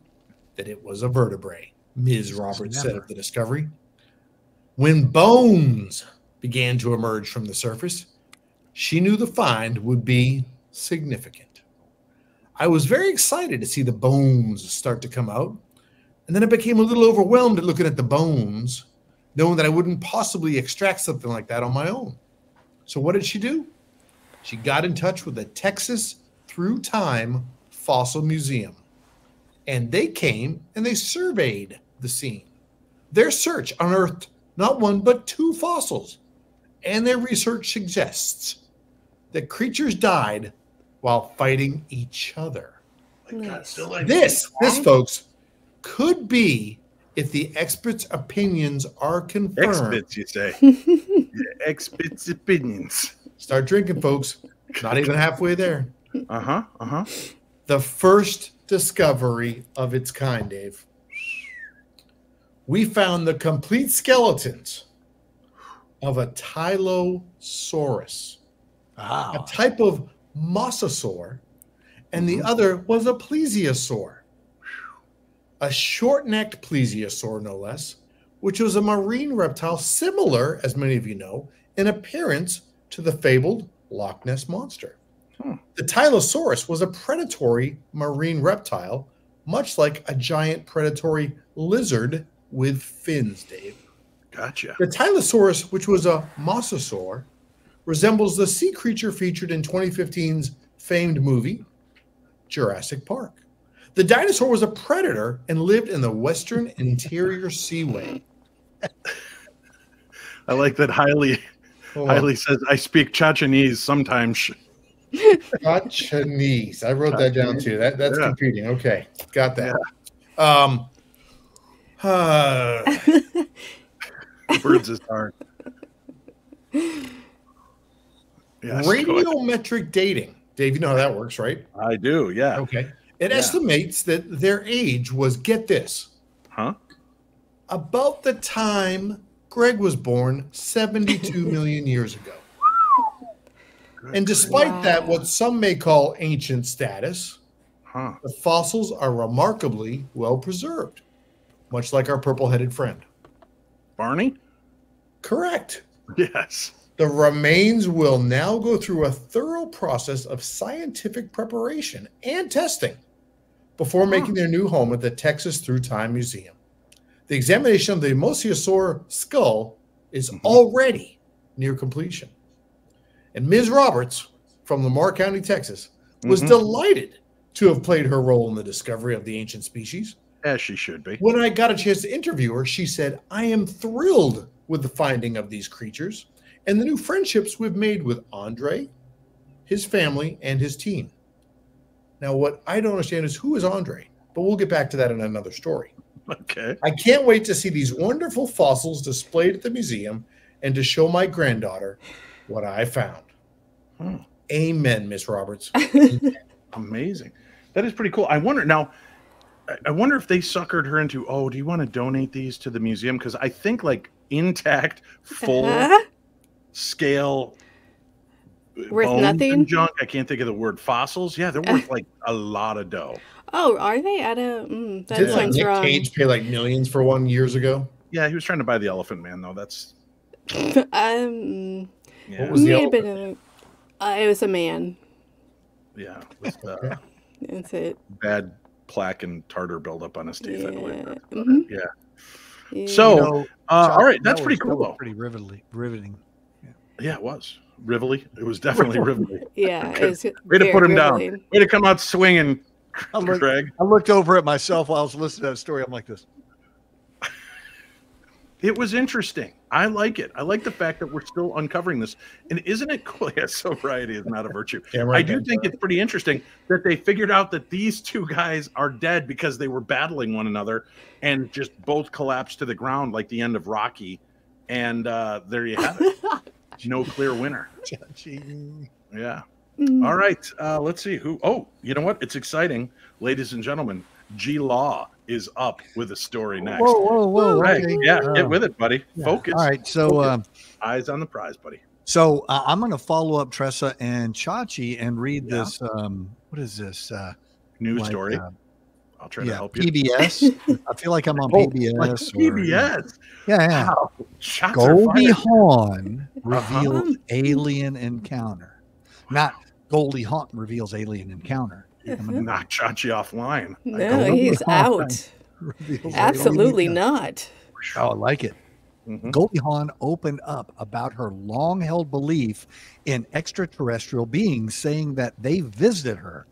that it was a vertebrae, Ms. Roberts said of the discovery. When bones began to emerge from the surface, she knew the find would be significant. I was very excited to see the bones start to come out, and then I became a little overwhelmed at looking at the bones knowing that I wouldn't possibly extract something like that on my own. So what did she do? She got in touch with the Texas Through Time Fossil Museum. And they came and they surveyed the scene. Their search unearthed not one but two fossils. And their research suggests that creatures died while fighting each other. Nice. This, this, folks, could be if the experts' opinions are confirmed. Experts, you say. Yeah, Experts' opinions. Start drinking, folks. Not even halfway there. Uh huh. Uh huh. The first discovery of its kind, Dave. We found the complete skeletons of a Tylosaurus, a ah. type of mosasaur, and the mm-hmm. other was a plesiosaur, a short necked plesiosaur, no less, which was a marine reptile similar, as many of you know, in appearance to the fabled Loch Ness monster. Hmm. The Tylosaurus was a predatory marine reptile, much like a giant predatory lizard with fins, Dave. Gotcha. The Tylosaurus, which was a mosasaur, resembles the sea creature featured in 2015's famed movie, Jurassic Park. The dinosaur was a predator and lived in the western interior seaway. I like that highly. On. Highly says, "I speak Chachanese sometimes." Chinese. I wrote that down too. That that's Yeah. computing. Okay, got that. Um, uh, Words is hard. Yes, radiometric dating Dave, you know how that works, right? I do. Yeah. Okay. It Yeah. estimates that their age was get this Huh? about the time Greg was born 72 million years ago. And despite that, what some may call ancient status, Huh. the fossils are remarkably well preserved, much like our purple headed friend. Barney? Correct. Yes. The remains will now go through a thorough process of scientific preparation and testing before making their new home at the Texas Through Time Museum. The examination of the mosasaur skull is mm-hmm. already near completion. And Ms. Roberts from Lamar County, Texas, was Mhm. delighted to have played her role in the discovery of the ancient species. As she should be. When I got a chance to interview her, she said, I am thrilled with the finding of these creatures and the new friendships we've made with Andre, his family, and his team. Now, what I don't understand is who is Andre, but we'll get back to that in another story. Okay. I can't wait to see these wonderful fossils displayed at the museum and to show my granddaughter what I found. Hmm. Amen, Miss Roberts. Amazing. That is pretty cool. I wonder now. I- I wonder if they suckered her into, oh, do you want to donate these to the museum? Because I think like intact, full scale Worth bones and nothing? junk. I can't think of the word fossils. Yeah, they're worth like a lot of dough. Oh, are they at a? Mm, that Didn't like sounds Nick wrong. Cage pay like millions for one years ago? Yeah, he was trying to buy the Elephant Man though. That's um, yeah, was the may been a, uh, it was a man. yeah, with uh, That's it. bad plaque and tartar buildup on his teeth. I believe. Mm-hmm. Yeah. Yeah. So, You know, uh, Chuck, all right, that that's pretty was- that cool was though. Pretty riveting. Riveting. Yeah, it was. Rively. It was definitely Rively. yeah, it was Way to put him down. Way to come out swinging, I looked, Greg. I looked over at myself while I was listening to that story. I'm like this. It was interesting. I like it. I like the fact that we're still uncovering this. And isn't it cool? Yeah, sobriety is not a virtue. Yeah, right I do there. think it's pretty interesting that they figured out that these two guys are dead because they were battling one another and just both collapsed to the ground like the end of Rocky. And uh, there you have it. no clear winner. Yeah. Mm. All right. Uh, let's see who. Oh, you know what? It's exciting, ladies and gentlemen. G Law is up with a story next. Whoa, whoa, whoa. Right. okay. Yeah, get with it, buddy. yeah. Focus. All right. So, Focus. um, Eyes on the prize, buddy. so uh, I'm going to follow up Tressa and Chachi and read Yeah. this. Um, what is this? Uh, News like, story. uh, I'll try to yeah, help you. PBS. I feel like I'm on Oh, PBS. like or- PBS. yeah, yeah. Wow. Shots Goldie. Hawn Uh-huh. reveals alien encounter. Not Goldie Hawn reveals alien encounter. I'm gonna- Knock Chachi offline. No, he's out. Absolutely not. Oh, I like it. Mhm. Goldie Hawn opened up about her long held belief in extraterrestrial beings, saying that they visited her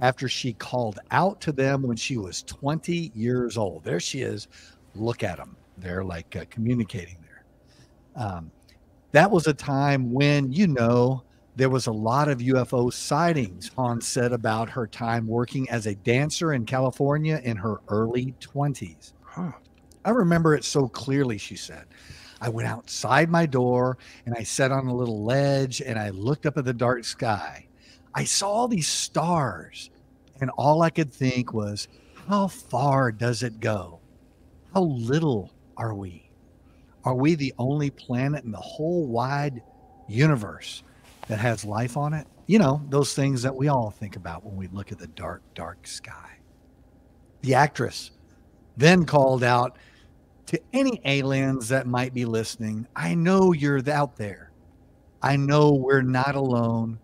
after she called out to them when she was 20 years old. There she is. Look at them. They're like uh, communicating there. Um, that was a time when, you know, there was a lot of UFO sightings. Hawn said about her time working as a dancer in California in her early 20s. Huh. I remember it so clearly, she said. I went outside my door and I sat on a little ledge and I looked up at the dark sky. I saw all these stars, and all I could think was, how far does it go? How little are we? Are we the only planet in the whole wide universe that has life on it? You know, those things that we all think about when we look at the dark, dark sky. The actress then called out to any aliens that might be listening I know you're out there. I know we're not alone.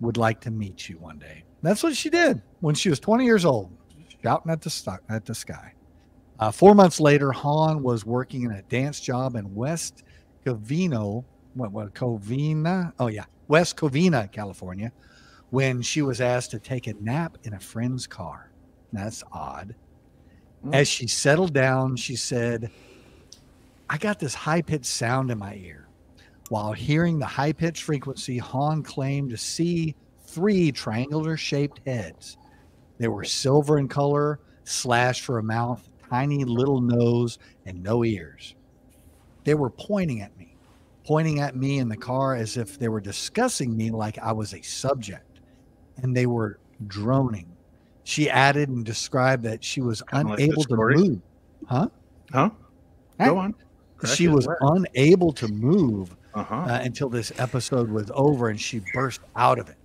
Would like to meet you one day. That's what she did when she was 20 years old, shouting at the, st- at the sky. Uh, four months later, Hawn was working in a dance job in West Covino, what, what, Covina? Oh, yeah, West Covina, California, when she was asked to take a nap in a friend's car. That's odd. Mm. As she settled down, she said, I got this high pitched sound in my ear. While hearing the high pitched frequency, Hawn claimed to see three triangular shaped heads. They were silver in color, slashed for a mouth, tiny little nose, and no ears. They were pointing at me, pointing at me in the car as if they were discussing me like I was a subject. and they were droning. She added and described that she was unable to move. Huh? Huh? Go on. She was unable to move Uh-huh. uh, until this episode was over and she burst out of it.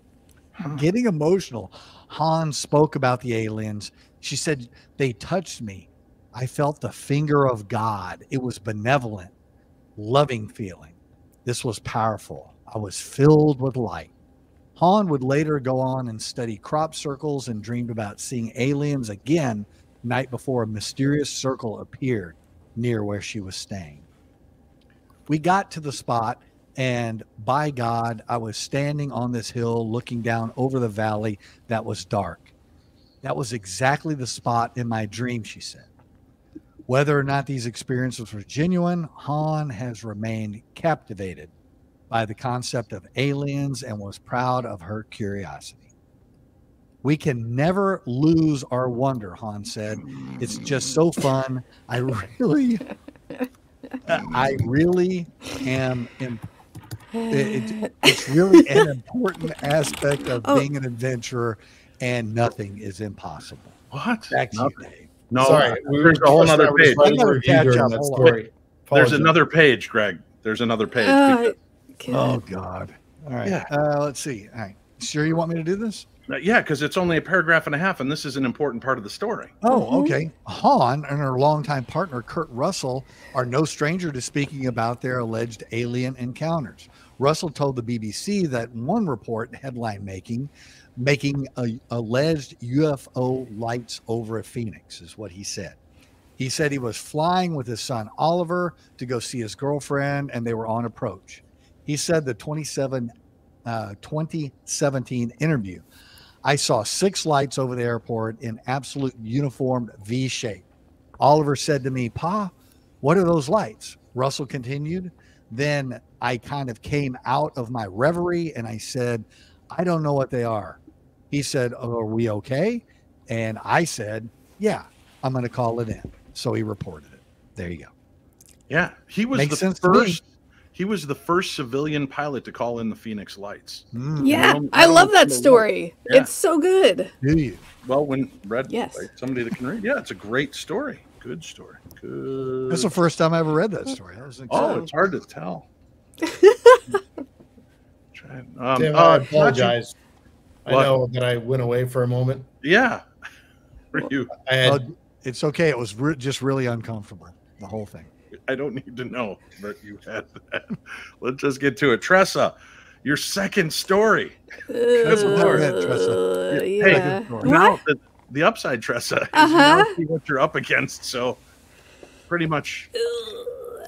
Getting emotional, Hawn spoke about the aliens. She said, They touched me. I felt the finger of God. It was benevolent, loving feeling. This was powerful. I was filled with light. Hawn would later go on and study crop circles and dreamed about seeing aliens again night before a mysterious circle appeared near where she was staying. We got to the spot, and by God, I was standing on this hill looking down over the valley that was dark. That was exactly the spot in my dream, she said. Whether or not these experiences were genuine, Hawn has remained captivated by the concept of aliens and was proud of her curiosity. We can never lose our wonder, Hawn said. It's just so fun. I really, I really am. Im- it- it- it's really an important aspect of Oh. being an adventurer, and nothing is impossible. What? Back to you, Dave. No, Sorry, we there's were a whole other page. writing I gotta catch up, that story. There's another page, Greg. There's another page. Uh, Oh God! All right. Yeah. Uh, let's see. All right. Sure, you want me to do this? Uh, yeah, because it's only a paragraph and a half, and this is an important part of the story. Oh, okay. Hawn and her longtime partner Kurt Russell are no stranger to speaking about their alleged alien encounters. Russell told the BBC that one report, headline making, making a, alleged UFO lights over a Phoenix, is what he said. He said he was flying with his son Oliver to go see his girlfriend, and they were on approach. He said the 27, uh, 2017 interview I saw six lights over the airport in absolute uniformed V shape. Oliver said to me, Pa, what are those lights? Russell continued. Then I kind of came out of my reverie and I said, I don't know what they are. He said, oh, Are we okay? And I said, Yeah, I'm going to call it in. So he reported it. There you go. Yeah, he was Makes the sense first. He was the first civilian pilot to call in the Phoenix Lights. Mm, Yeah, don't- I love that story. Yeah. It's so good. Do you? Well, when read Yes. by somebody that can read, yeah, it's a great story. Good story. Good. That's the first time I ever read that story. That was oh, it's hard to tell. Try it. Um, Tim, uh, I not you- apologize. I know that I went away for a moment. Yeah. For you, had, Oh, it's okay. It was re- just really uncomfortable, the whole thing. I don't need to know that you had that. Let's just get to it. Tressa, your second story. Good lord. Uh, Hey, yeah. Now the, the upside Tressa is Uh-huh. now see what you're up against. So pretty much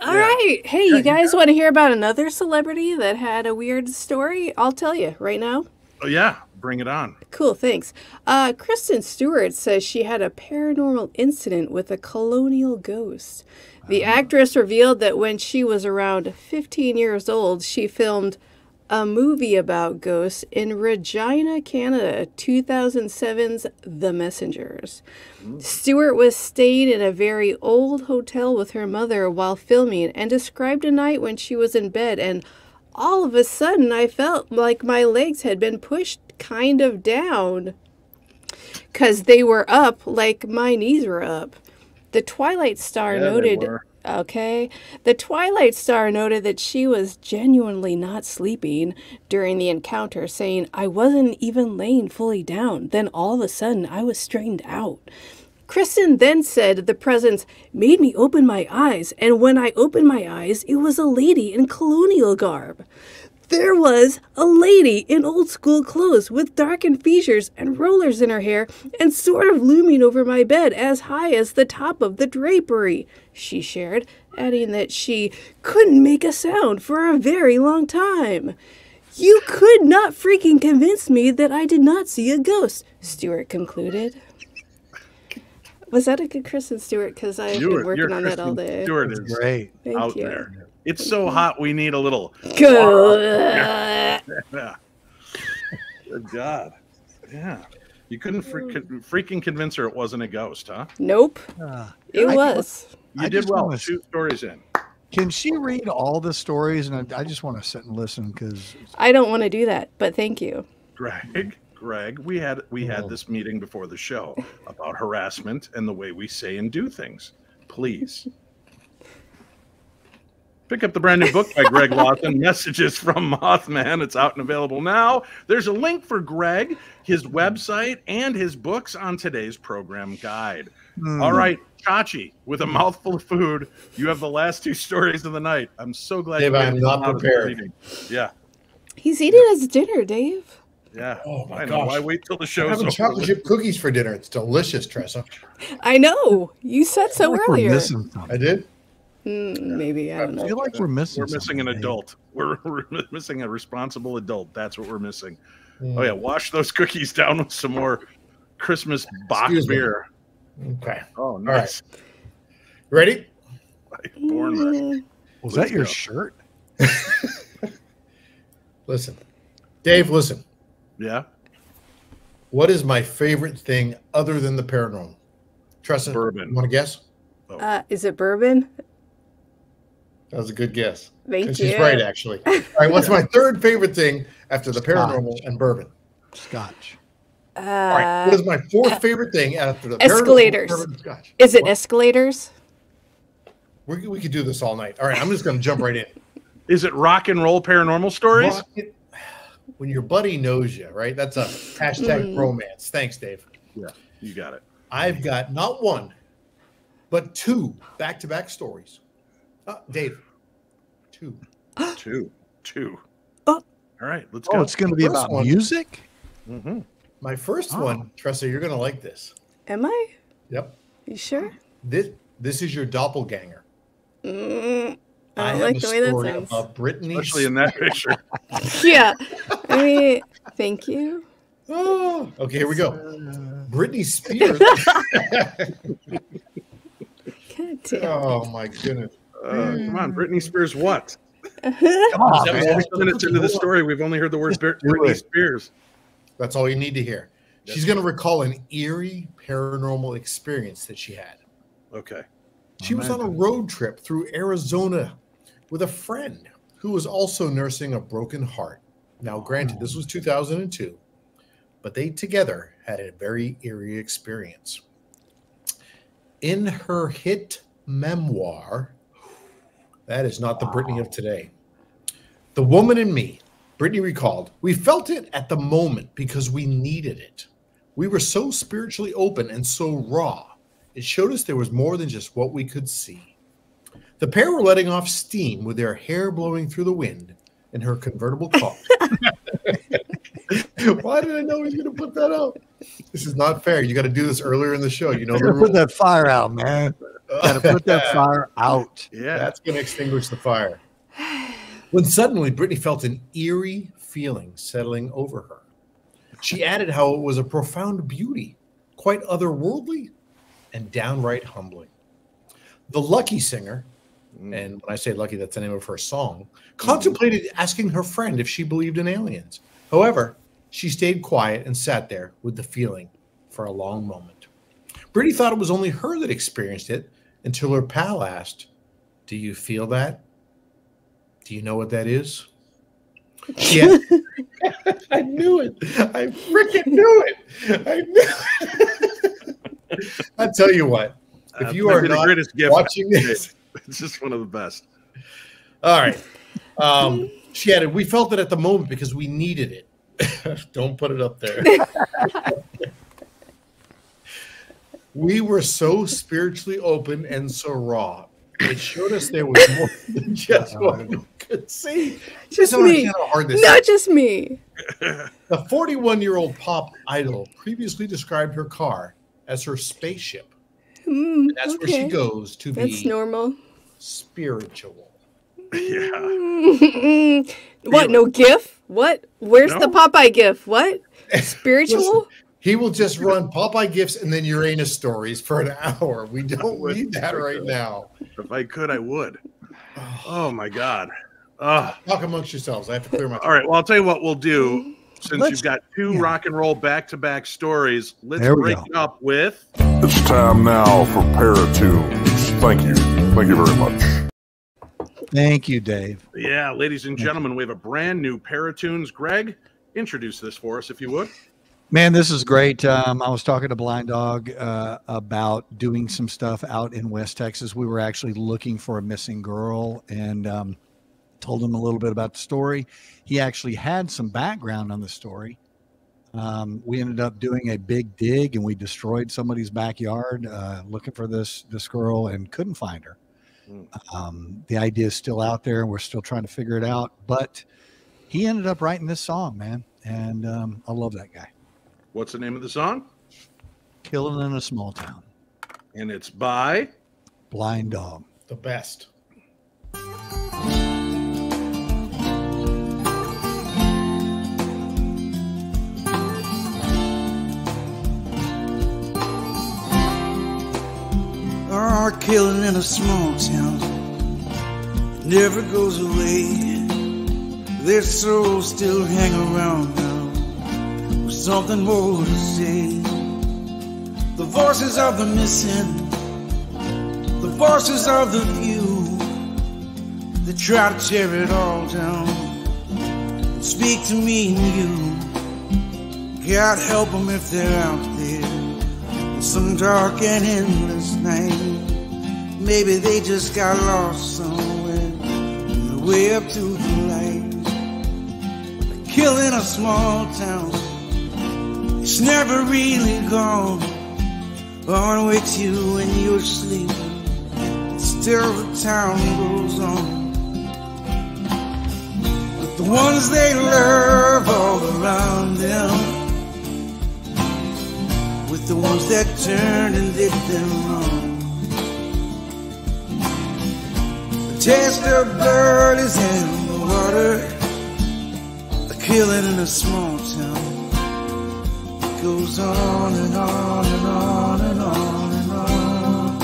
All right. Hey, you guys want to hear about another celebrity that had a weird story? I'll tell you right now. oh yeah, bring it on. Cool, thanks. Uh, Kristen Stewart says she had a paranormal incident with a colonial ghost. The actress revealed that when she was around 15 years old, she filmed a movie about ghosts in Regina, Canada, 2007's The Messengers. Stewart was staying in a very old hotel with her mother while filming and described a night when she was in bed and all of a sudden I felt like my legs had been pushed kind of down because they were up like my knees were up. The Twilight Star Yeah, noted. Okay. The Twilight Star noted that she was genuinely not sleeping during the encounter, saying, I wasn't even laying fully down. Then all of a sudden, I was straightened out. Kristen then said the presence made me open my eyes, and when I opened my eyes, it was a lady in colonial garb. There was a lady in old school clothes with darkened features and rollers in her hair and sort of looming over my bed as high as the top of the drapery, she shared, adding that she couldn't make a sound for a very long time. You could not freaking convince me that I did not see a ghost, Stewart concluded. Was that a good Kristen Stewart? Because I've Stewart, been working your on that all day. Stewart is great. Thank out you. there. It's so hot we need a little Good. Yeah. Good God. Yeah. You couldn't freak, freaking convince her it wasn't a ghost, huh? Nope. Ah. It I- was. You I did just well. wanna- Two stories in. Can she read all the stories? And I, I just want to sit and listen because I don't want to do that, but thank you. Greg. Greg, we had we Oh. had this meeting before the show about harassment and the way we say and do things. Please. Pick up the brand new book by Greg Lawson, Messages from Mothman. It's out and available now. There's a link for Greg, his website, and his books on today's program guide. Hmm. All right, Chachi, with a mouthful of food, you have the last two stories of the night. I'm so glad Dave, you I'm not out of the prepared. Yeah, He's eating his dinner, Dave. yeah. Oh my I know. gosh. Why wait till the I'm having over? chocolate chip cookies for dinner. It's delicious, Tressa. I know. You said so I earlier. We're missing something. I did. Mm, maybe I don't I know. feel like we're missing. We're missing an adult. We're, we're missing a responsible adult. That's what we're missing. Mm. Oh yeah, wash those cookies down with some more Christmas Bach Excuse me. beer. Okay. Oh, nice. Ready? Born ready. Mm, Was Let's that your go. shirt? Listen. Dave, listen. Yeah, What is my favorite thing other than the paranormal? Tressa, Bourbon. Want to guess? Uh, is it bourbon? That was a good guess. Thank you. she's right, actually. All right, what's my third favorite thing after the Scotch. paranormal and bourbon? Scotch. All right, what is my fourth favorite thing after the paranormal, Escalators. bourbon, and scotch? Is it escalators? We, we could do this all night. All right, I'm just going to jump right in. Is it rock and roll paranormal stories? Rocket- When your buddy knows you, right? That's a hashtag Mm. romance. Thanks, Dave. Yeah, you got it. I've got not one, but two back to back stories. Uh, Dave, two. Two, two. Oh. All right, let's go. Oh, go. it's going to be about one- music. Mhm. My first Oh. one, Tressa, you're going to like this. Am I? Yep. You sure? This this is your doppelganger. Mm, I I like the way that sounds. about Britney. Especially in that picture. yeah. I mean, thank you. Oh, okay, here we go. Britney Spears. God damn. oh my goodness. Uh, come on, Britney Spears. What? Come on, Is that man. minutes into the story, we've only heard the word Britney. Spears. That's all you need to hear. She's going to recall an eerie paranormal experience that she had. Okay. She was on a road trip through Arizona with a friend who was also nursing a broken heart. Now, granted, this was 2002, but they together had a very eerie experience. In her hit memoir, that is not the Britney of today. The Woman in Me, Britney recalled, we felt it at the moment because we needed it. We were so spiritually open and so raw. It showed us there was more than just what we could see. The pair were letting off steam with their hair blowing through the wind in her convertible car. Why did I know he was going to put that out? This is not fair. You got to do this earlier in the show. You know the Gotta put that fire out, man. Gotta put that fire out. Yeah. That's going to extinguish the fire. When suddenly Britney felt an eerie feeling settling over her. She added how it was a profound beauty, quite otherworldly and downright humbling. The lucky singer, Mm. and when I say lucky, that's the name of her song, contemplated asking her friend if she believed in aliens. However, she stayed quiet and sat there with the feeling for a long moment. Britney thought it was only her that experienced it until her pal asked, Do you feel that? Do you know what that is? Yeah. I knew it. I freaking knew it. I knew it. I tell you what, if Uh, you might are the not greatest gift watching I've this, It's just one of the best. all right. Um, she added, We felt it at the moment because we needed it. Don't put it up there. we were so spiritually open and so raw. It showed us there was more than just what we could see. Just me. understand how hard this Not is. just me. The 41 year old pop idol previously described her car as her spaceship. Mm, That's where she goes to That's be normal. spiritual. Yeah. What? No GIF? What? Where's the Popeye GIF? What? Spiritual? He will just run Popeye gifts and then Uranus stories for an hour. We don't need that right now. If I could, I would. Oh my God. Ah. Talk amongst yourselves. I have to clear my All right. Well, I'll tell you what we'll do. Since Let's- you've got two yeah. rock and roll back to back stories, let's break go. it up with. It's time now for Paratunes. Thank you. Thank you very much. Thank you, Dave. Yeah, ladies and gentlemen, we have a brand new Paratunes. Greg, introduce this for us if you would. Man, this is great. Um, I was talking to Blinddog uh, about doing some stuff out in West Texas. We were actually looking for a missing girl and um, told him a little bit about the story. He actually had some background on the story. Um, we ended up doing a big dig and we destroyed somebody's backyard uh, looking for this this girl and couldn't find her. Um, the idea is still out there and we're still trying to figure it out. But he ended up writing this song, man, and um, I love that guy. What's the name of the song? Killing in a small town. And it's by Blinddog. The best. Are killing in a small town. Never goes away. Their souls still hang around now with something more to say. The voices of the missing, the voices of the few that try to tear it all down. Speak to me and you. God help them if they're out there some dark and endless night. Maybe they just got lost somewhere on the way up to the light. A kill in a small town. It's never really gone. On with you when you're sleeping. Still the town goes on. But the ones they love all around them with the ones that turned and did them wrong. The of blood is in the water, a killing in a small town. It goes on and on and on and on and on.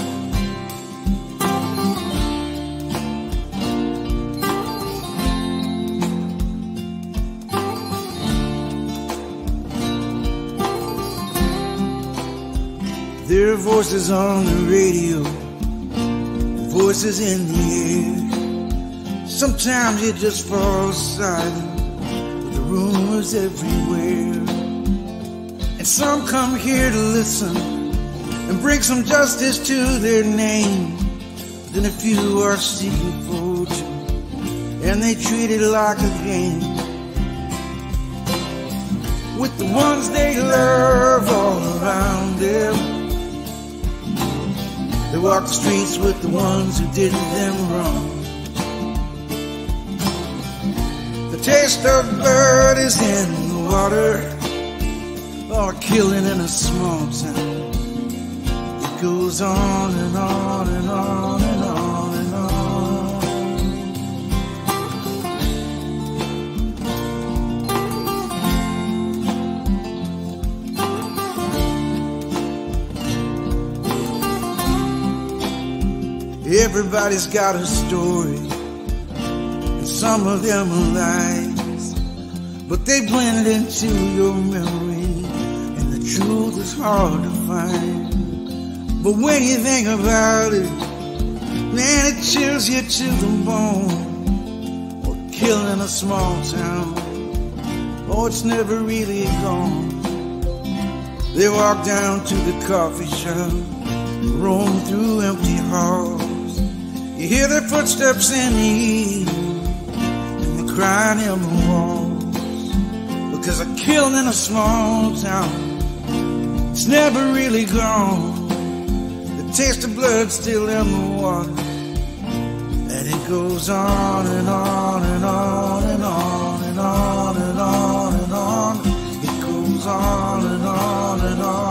Their voices on the radio, voices in the air. Sometimes you just fall silent with the rumors everywhere. And some come here to listen and bring some justice to their name. Then a few are seeking fortune and they treat it like a game. With the ones they love all around them. Walk the streets with the ones who did them wrong. The taste of blood is in the water, or killing in a small town. It goes on and on and on and on Everybody's got a story, and some of them are lies, but they blend into your memory, and the truth is hard to find. But when you think about it, man, it chills you to the bone. Or killing a small town, oh, it's never really gone. They walk down to the coffee shop, roam through empty halls. You hear their footsteps in the evening, and the crying in the walls. Because a killing in a small town, it's never really gone. The taste of blood still in the water, and it goes on and on and on and on and on and on and on. It goes on and on and on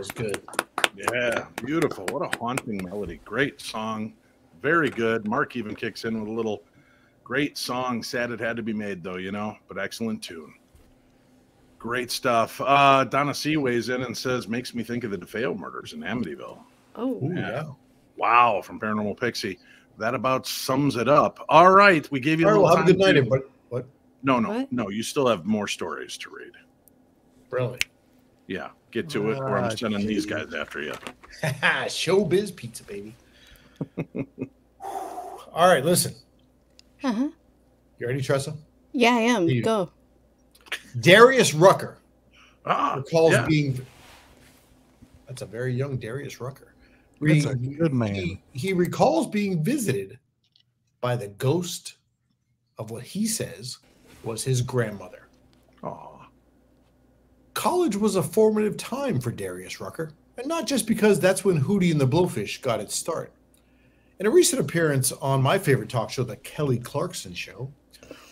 was good. Yeah, beautiful. What a haunting melody. Great song. Very good. Mark even kicks in with a little great song. Sad it had to be made, though, you know, but excellent tune. Great stuff. Uh, Donna C weighs in and says, makes me think of the DeFeo murders in Amityville. Oh, yeah. Wow, from Paranormal Pixie. That about sums it up. All right, we gave you a All right, little well, have a good night, to- everybody. What? No, no, What? no. You still have more stories to read. Really? Yeah, get to it, or I'm Ah, sending these guys after you. Showbiz pizza, baby. All right, listen. Uh-huh. You ready, Tressa? Yeah, I am. You- Go. Darius Rucker Ah, recalls yeah. being. That's a very young Darius Rucker. That's a good man. He, he recalls being visited by the ghost of what he says was his grandmother. Aw. College was a formative time for Darius Rucker, and not just because that's when Hootie and the Blowfish got its start. In a recent appearance on my favorite talk show, The Kelly Clarkson Show,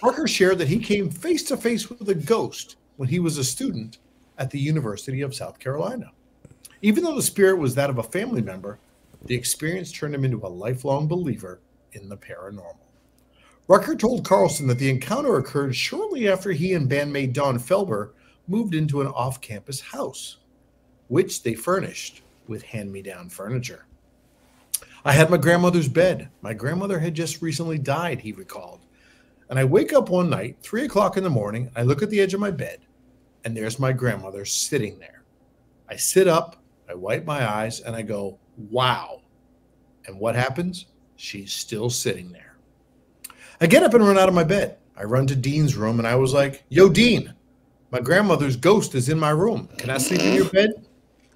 Rucker shared that he came face to face with a ghost when he was a student at the University of South Carolina. Even though the spirit was that of a family member, the experience turned him into a lifelong believer in the paranormal. Rucker told Clarkson that the encounter occurred shortly after he and bandmate Dean Felber moved into an off campus house, which they furnished with hand me down furniture. I had my grandmother's bed. My grandmother had just recently died, he recalled. And I wake up one night, three o'clock in the morning. I look at the edge of my bed, and there's my grandmother sitting there. I sit up, I wipe my eyes, and I go, wow. And what happens? She's still sitting there. I get up and run out of my bed. I run to Dean's room, and I was like, yo, Dean, my grandmother's ghost is in my room. Can I sleep in your bed?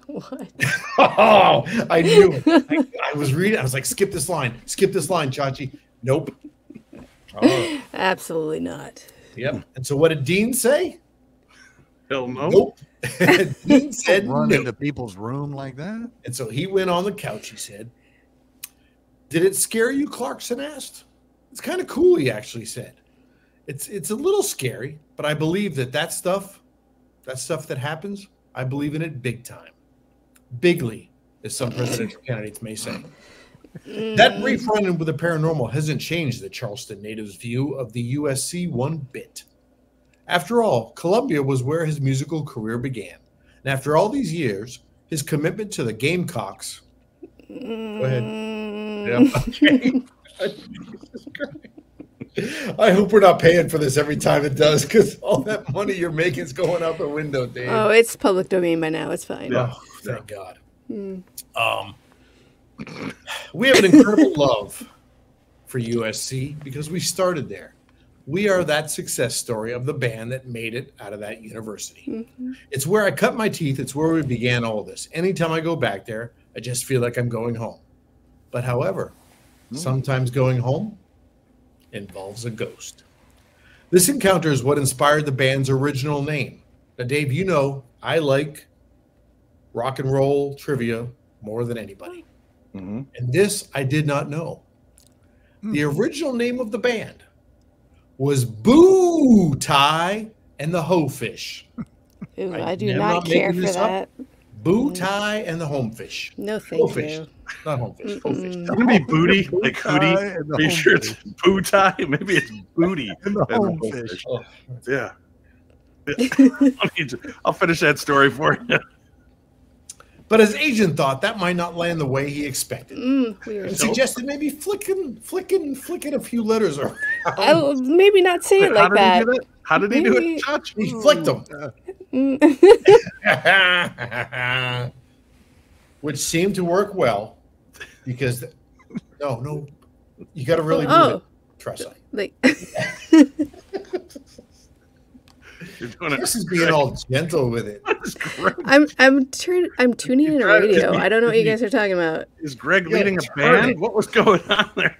What? Oh, I knew. I, I was reading. I was like, skip this line. Skip this line, Chachi. Nope. Oh, Absolutely not. yep. And so what did Dean say? Hell no. Nope. Dean said Run no. into people's room like that? And so he went on the couch, he said. Did it scare you? Clarkson asked. It's kind of cool, he actually said. It's it's a little scary, but I believe that that stuff, that stuff that happens, I believe in it big time. Bigly, as some presidential candidates may say. That brief run in with the paranormal hasn't changed the Charleston native's view of the USC one bit. After all, Columbia was where his musical career began. And after all these years, his commitment to the Gamecocks. Go ahead. Mm. Yep. Okay. Jesus Christ. I hope we're not paying for this every time it does because all that money you're making is going out the window, Dave. Oh, it's public domain by now. It's fine. Oh, thank God. Hmm. Um, we have an incredible love for USC because we started there. We are that success story of the band that made it out of that university. Mhm. It's where I cut my teeth. It's where we began all this. Anytime I go back there, I just feel like I'm going home. But however, sometimes going home involves a ghost. This encounter is what inspired the band's original name. Now, Dave, you know I like rock and roll trivia more than anybody. Mhm. And this I did not know. The original name of the band was Boo Tie and the Hoe Fish. Ooh, I, I do not not care for that. up. That. Boo Tie and the Home Fish. No, Hoe thank Fish. you. Not Home Fish. Hoe Fish. It's gonna be booty, like tie hootie. and the Be home sure it's boo tie. Maybe it's booty And the and the home fish. fish. Oh, Yeah. I'll need to- I'll finish that story for you. But his agent thought that might not land the way he expected. Mm, weird. And suggested maybe flicking, flicking, flicking a few letters around. Maybe not say it How like did that. he do that? How did he do it, Judge? He flicked them. Mm. Which seemed to work well because, no, no, you got to really move Oh. it. Trust me. like, You're doing it. Chris is being all gentle with it. Is Greg, I'm I'm turn I'm tuning in a radio. I don't know what you guys are talking about. is Greg Yeah, leading a band? it. What was going on there?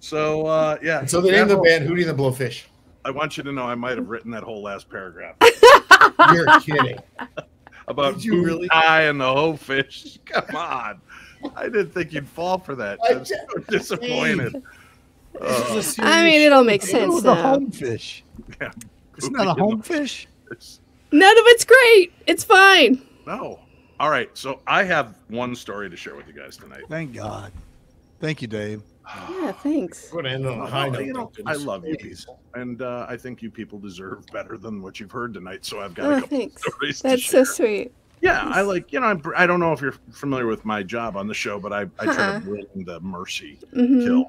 So uh, yeah. And so they named the band whole- Hootie and the Blowfish. I want you to know I might have written that whole last paragraph You're kidding. about Did you really? tie and the whole fish. Come on. I didn't think you'd fall for that. I I'm so disappointed. This is a Uh, I mean, it all makes sense The a now. home fish. yeah. It's not a home fish. It's- None of it's great. It's fine. No. All right. So I have one story to share with you guys tonight. Thank God. Thank you, Dave. Yeah, thanks. We're going to end on a high note. you know, I love you people, and uh, I think you people deserve better than what you've heard tonight. So I've got a Oh, couple thanks. stories. That's to so sweet. Yeah, I like you know. I'm, I don't know if you're familiar with my job on the show, but I, I try Uh-uh. to bring the mercy mm -hmm. kill.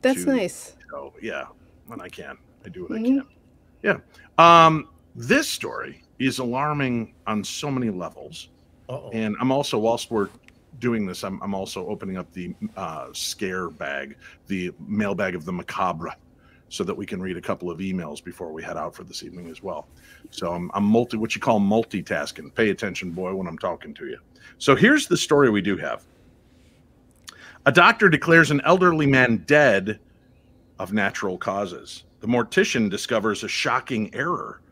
That's to nice. the show. yeah, when I can, I do what Mhm. I can. Yeah. Um, this story is alarming on so many levels, Uh-oh. and I'm also whilst we're doing this, I'm I'm also opening up the uh, scare bag, the mailbag of the macabre, so that we can read a couple of emails before we head out for this evening as well. So I'm, I'm multi, what you call multitasking. Pay attention, boy, when I'm talking to you. So here's the story we do have. A doctor declares an elderly man dead of natural causes. The mortician discovers a shocking error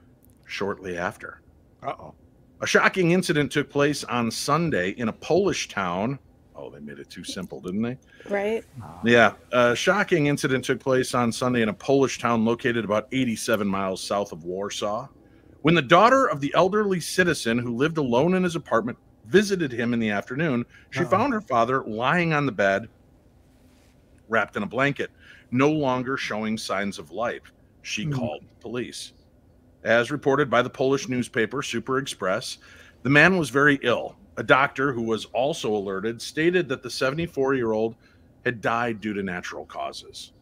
shortly after. Uh oh. A shocking incident took place on Sunday in a Polish town. Oh, they made it too simple, didn't they? Right? Yeah, a shocking incident took place on Sunday in a Polish town located about 87 miles south of Warsaw. When the daughter of the elderly citizen who lived alone in his apartment visited him in the afternoon, she Uh-oh. found her father lying on the bed, wrapped in a blanket, no longer showing signs of life. She Hmm. called police. As reported by the Polish newspaper Super Express, the man was very ill. A doctor who was also alerted stated that the 74 year old had died due to natural causes.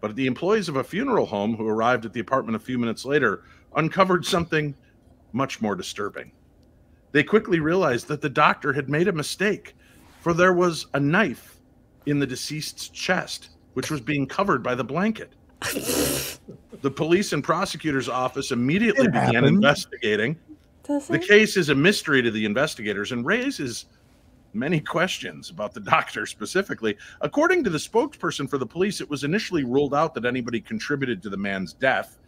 But the employees of a funeral home who arrived at the apartment a few minutes later uncovered something much more disturbing. They quickly realized that the doctor had made a mistake, for there was a knife in the deceased's chest, which was being covered by the blanket. the police and prosecutor's office immediately It began happened. investigating. Does The it? case is a mystery to the investigators and raises many questions about the doctor specifically. According to the spokesperson for the police, it was initially ruled out that anybody contributed to the man's death.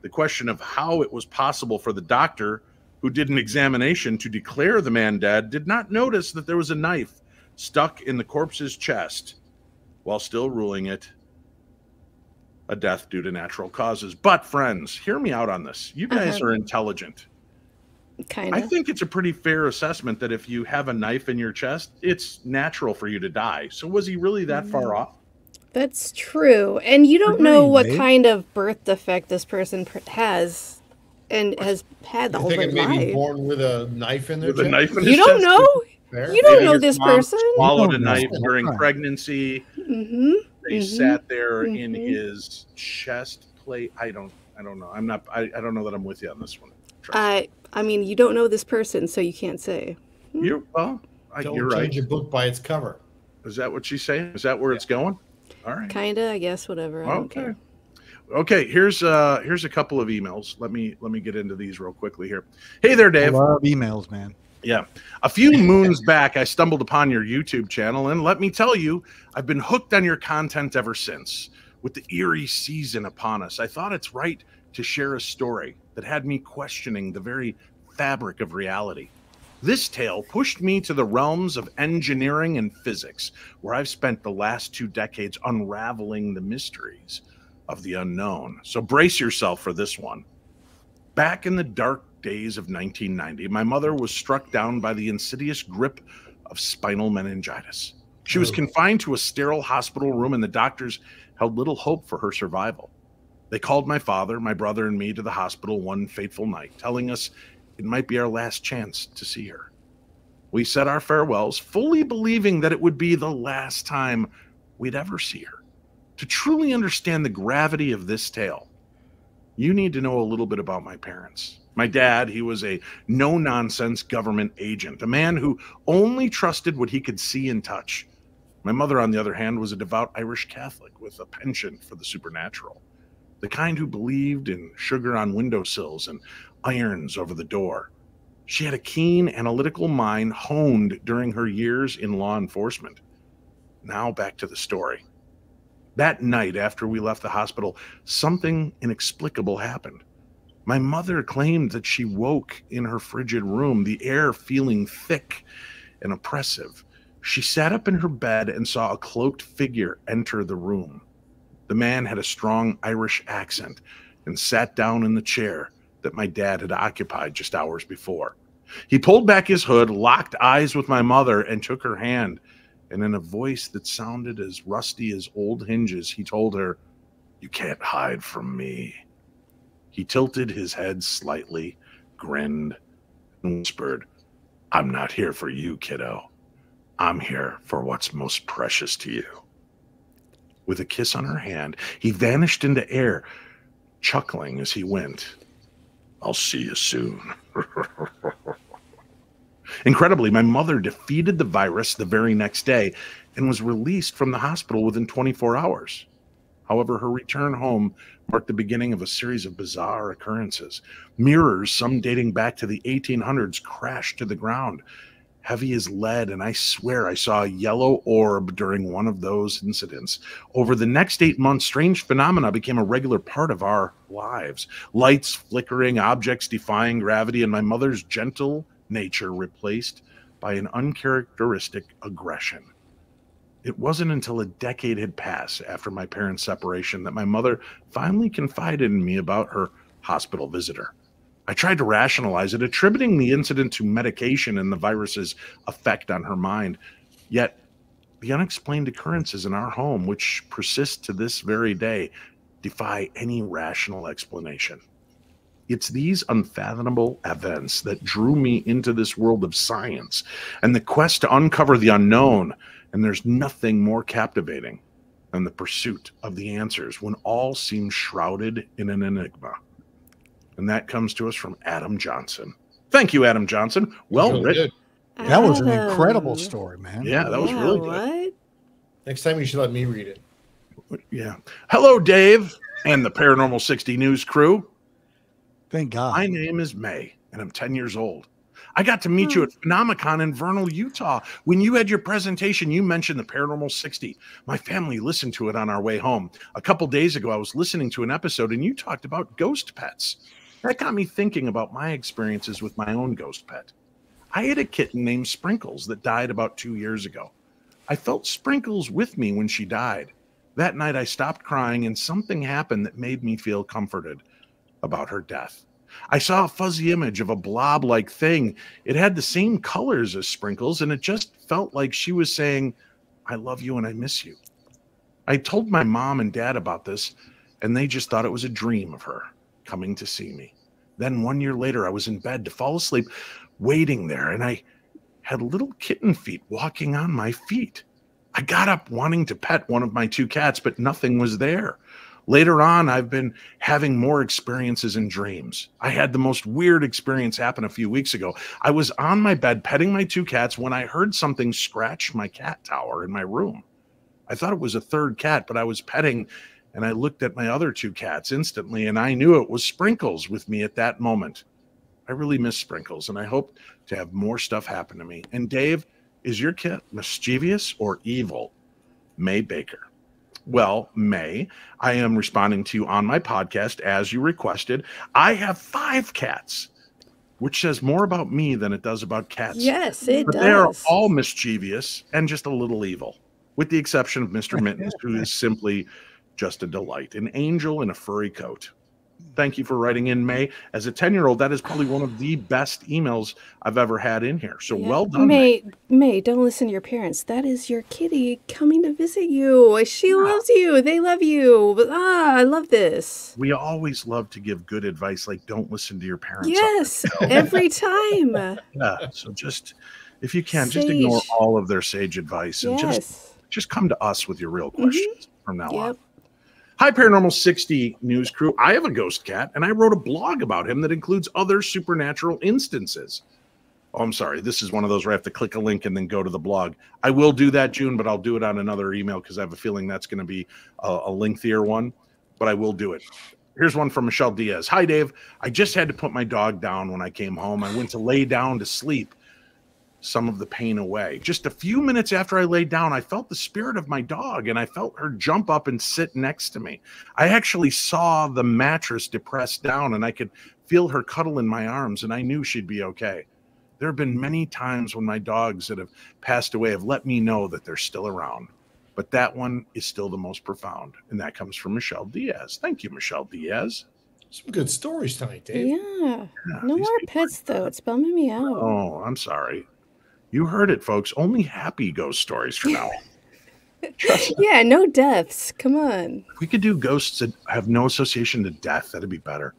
The question of how it was possible for the doctor who did an examination to declare the man dead did not notice that there was a knife stuck in the corpse's chest while still ruling it a death due to natural causes. But, friends, hear me out on this. You guys Uh-huh. are intelligent. Kind I think it's a pretty fair assessment that if you have a knife in your chest, it's natural for you to die. So was he really that Mm. far off? That's true. And you don't know what babe. kind of birth defect this person has and has had the You whole think their it may be life. born with a knife in their With a chest? knife in You his don't chest? know? Fair. You don't Maybe know this person. Swallowed a knife during Right. pregnancy. Mm-hmm. They Mhm. sat there in Mhm. his chest plate. I don't. I don't know. I'm not. I, I don't know that I'm with you on this one. Trust I I mean, you don't know this person, so you can't say. me. You're well. I, Don't you're judge right. a book by its cover. Is that what she's saying? Is that where it's going? All right. Kinda, I guess, whatever. I don't Okay. care. Okay. Here's uh here's a couple of emails. Let me let me get into these real quickly here. Hey there, I Dave. love emails, man. Yeah. A few moons back, I stumbled upon your YouTube channel, and let me tell you, I've been hooked on your content ever since. With the eerie season upon us, I thought it's right to share a story that had me questioning the very fabric of reality. This tale pushed me to the realms of engineering and physics, where I've spent the last two decades unraveling the mysteries of the unknown. So brace yourself for this one. Back in the dark days of 1990, my mother was struck down by the insidious grip of spinal meningitis. She was Oh. confined to a sterile hospital room, and the doctors held little hope for her survival. They called my father, my brother, and me to the hospital one fateful night, telling us it might be our last chance to see her. We said our farewells, fully believing that it would be the last time we'd ever see her. To truly understand the gravity of this tale, you need to know a little bit about my parents. My dad, he was a no nonsense government agent, a man who only trusted what he could see and touch. My mother, on the other hand, was a devout Irish Catholic with a penchant for the supernatural, the kind who believed in sugar on windowsills and irons over the door. She had a keen analytical mind honed during her years in law enforcement. Now back to the story. That night after we left the hospital, something inexplicable happened. My mother claimed that she woke in her frigid room, the air feeling thick and oppressive. She sat up in her bed and saw a cloaked figure enter the room. The man had a strong Irish accent and sat down in the chair that my dad had occupied just hours before. He pulled back his hood, locked eyes with my mother, and took her hand. And in a voice that sounded as rusty as old hinges, he told her, You can't hide from me. He tilted his head slightly, grinned, and whispered, I'm not here for you, kiddo. I'm here for what's most precious to you. With a kiss on her hand, he vanished into air, chuckling as he went. I'll see you soon. Incredibly, my mother defeated the virus the very next day and was released from the hospital within 24 hours. However, her return home marked the beginning of a series of bizarre occurrences. Mirrors, some dating back to the 1800s, crashed to the ground, heavy as lead, and I swear I saw a yellow orb during one of those incidents. Over the next eight months, strange phenomena became a regular part of our lives lights flickering, objects defying gravity, and my mother's gentle nature replaced by an uncharacteristic aggression. It wasn't until a decade had passed after my parents' separation that my mother finally confided in me about her hospital visitor. I tried to rationalize it, attributing the incident to medication and the virus's effect on her mind. Yet, the unexplained occurrences in our home, which persist to this very day, defy any rational explanation. It's these unfathomable events that drew me into this world of science and the quest to uncover the unknown. And there's nothing more captivating than the pursuit of the answers when all seems shrouded in an enigma. And that comes to us from Adam Johnson. Thank you, Adam Johnson. Well Really written. That was an incredible story, man. Yeah, that was Yeah, really good. What? Next time you should let me read it. Yeah. Hello, Dave and the Paranormal 60 News crew. Thank God. My name is May, and I'm 10 years old. I got to meet you at hmm. Phenomicon in Vernal, Utah. When you had your presentation, you mentioned the Paranormal 60. My family listened to it on our way home. A couple days ago, I was listening to an episode, and you talked about ghost pets. That got me thinking about my experiences with my own ghost pet. I had a kitten named Sprinkles that died about two years ago. I felt Sprinkles with me when she died. That night, I stopped crying, and something happened that made me feel comforted about her death. I saw a fuzzy image of a blob like thing. It had the same colors as Sprinkles, and it just felt like she was saying, I love you and I miss you. I told my mom and dad about this, and they just thought it was a dream of her coming to see me. Then one year later, I was in bed to fall asleep, waiting there, and I had little kitten feet walking on my feet. I got up wanting to pet one of my two cats, but nothing was there. Later on, I've been having more experiences in dreams. I had the most weird experience happen a few weeks ago. I was on my bed petting my two cats when I heard something scratch my cat tower in my room. I thought it was a third cat, but I was petting and I looked at my other two cats instantly and I knew it was Sprinkles with me at that moment. I really miss Sprinkles and I hope to have more stuff happen to me. And Dave, is your cat mischievous or evil? May Baker. Well, May, I am responding to you on my podcast as you requested. I have five cats, which says more about me than it does about cats. Yes, it but they are all mischievous and just a little evil, with the exception of Mr. Mittens, who is simply just a delight, an angel in a furry coat. Thank you for writing in, May. As a 10 year old, that is probably one of the best emails I've ever had in here. So well done. May. May, May, don't listen to your parents. That is your kitty coming to visit you. She loves you. They love you. Ah, I love this. We always love to give good advice, like don't listen to your parents. Yes, every time. Yeah. So just, if you can, just ignore all of their sage advice and Yes. just just come to us with your real questions from now on. Hi, Paranormal 60 News Crew. I have a ghost cat, and I wrote a blog about him that includes other supernatural instances. Oh, I'm sorry. This is one of those where I have to click a link and then go to the blog. I will do that, June, but I'll do it on another email because I have a feeling that's going to be a, a lengthier one, but I will do it. Here's one from Michelle Diaz. Hi, Dave. I just had to put my dog down when I came home. I went to lay down to sleep some of the pain away. Just a few minutes after I laid down, I felt the spirit of my dog and I felt her jump up and sit next to me. I actually saw the mattress depressed down and I could feel her cuddle in my arms and I knew she'd be okay. There have been many times when my dogs that have passed away have let me know that they're still around. But that one is still the most profound. And that comes from Michelle Diaz. Thank you, Michelle Diaz. Some good stories tonight, Dave. Yeah. No more pets, though. It's bumming me out. Oh, I'm sorry. You heard it, folks. Only happy ghost stories for now. yeah, no deaths. Come on. If we could do ghosts that have no association to death, that'd be better.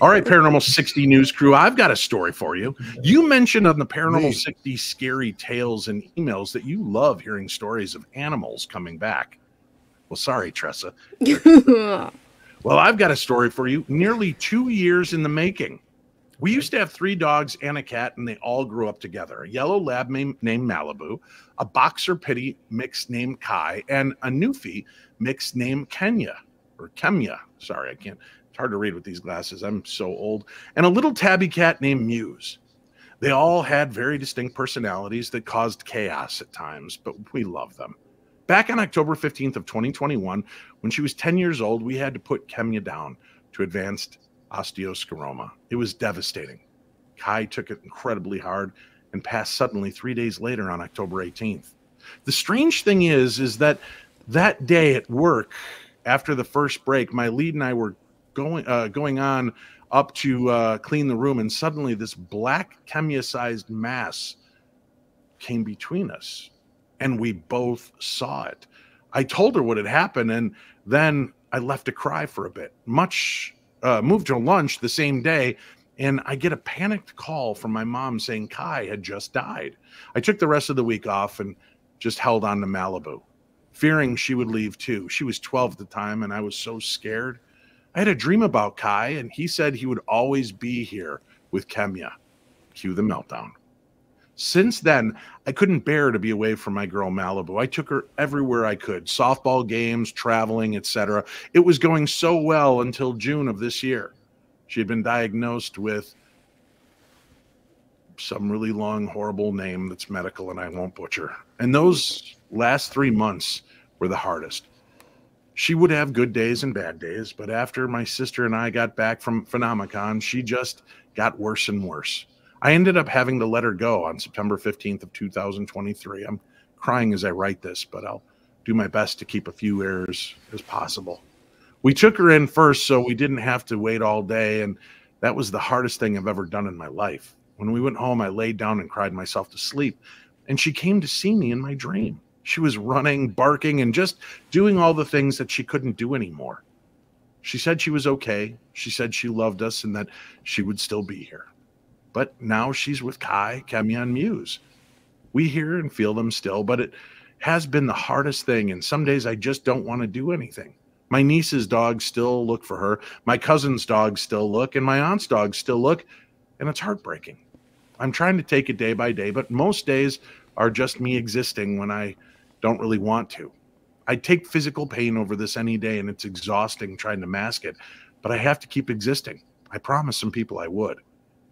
All right, Paranormal 60 News crew, I've got a story for you. You mentioned on the Paranormal 60 scary tales and emails that you love hearing stories of animals coming back. Well, sorry, Tressa. Well, I've got a story for you. Nearly two years in the making. We used to have three dogs and a cat, and they all grew up together. A yellow lab named, Malibu, a boxer pitty mix named Kai, and a Newfie mix named Kenya or Kemya. Sorry, I can't. It's hard to read with these glasses. I'm so old. And a little tabby cat named Muse. They all had very distinct personalities that caused chaos at times, but we love them. Back on October 15th of 2021, when she was 10 years old, we had to put Kemya down to advanced osteoscleroma. It was devastating. Kai took it incredibly hard and passed suddenly 3 days later on October 18th. The strange thing is is that that day at work after the first break, my lead and I were going uh, going on up to uh, clean the room, and suddenly this black Kemya-sized mass came between us, and we both saw it. I told her what had happened, and then I left to cry for a bit. Much uh, moved to lunch the same day, and I get a panicked call from my mom saying Kai had just died. I took the rest of the week off and just held on to Malibu, fearing she would leave too. She was 12 at the time, and I was so scared. I had a dream about Kai, and he said he would always be here with Kemya. Cue the meltdown. Since then, I couldn't bear to be away from my girl Malibu. I took her everywhere I could softball games, traveling, etc. It was going so well until June of this year. She had been diagnosed with some really long, horrible name that's medical and I won't butcher. And those last three months were the hardest. She would have good days and bad days, but after my sister and I got back from Phenomicon, she just got worse and worse. I ended up having to let her go on September 15th of 2023. I'm crying as I write this, but I'll do my best to keep a few errors as possible. We took her in first so we didn't have to wait all day and that was the hardest thing I've ever done in my life. When we went home, I laid down and cried myself to sleep, and she came to see me in my dream. She was running, barking, and just doing all the things that she couldn't do anymore. She said she was okay. She said she loved us and that she would still be here. But now she's with Kai, and Muse. We hear and feel them still, but it has been the hardest thing. And some days I just don't want to do anything. My niece's dogs still look for her. My cousin's dogs still look, and my aunt's dogs still look. And it's heartbreaking. I'm trying to take it day by day, but most days are just me existing when I don't really want to. I'd take physical pain over this any day, and it's exhausting trying to mask it, but I have to keep existing. I promised some people I would.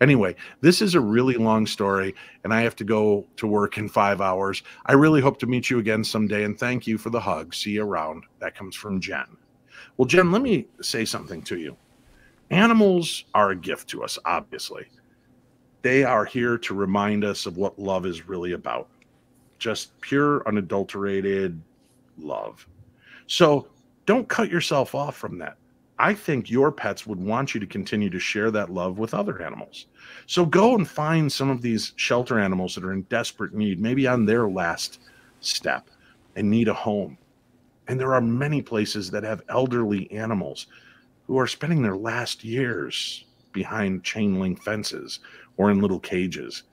Anyway, this is a really long story, and I have to go to work in five hours. I really hope to meet you again someday, and thank you for the hug. See you around. That comes from Jen. Well, Jen, let me say something to you. Animals are a gift to us, obviously. They are here to remind us of what love is really about just pure, unadulterated love. So don't cut yourself off from that. I think your pets would want you to continue to share that love with other animals. So go and find some of these shelter animals that are in desperate need, maybe on their last step and need a home. And there are many places that have elderly animals who are spending their last years behind chain link fences or in little cages.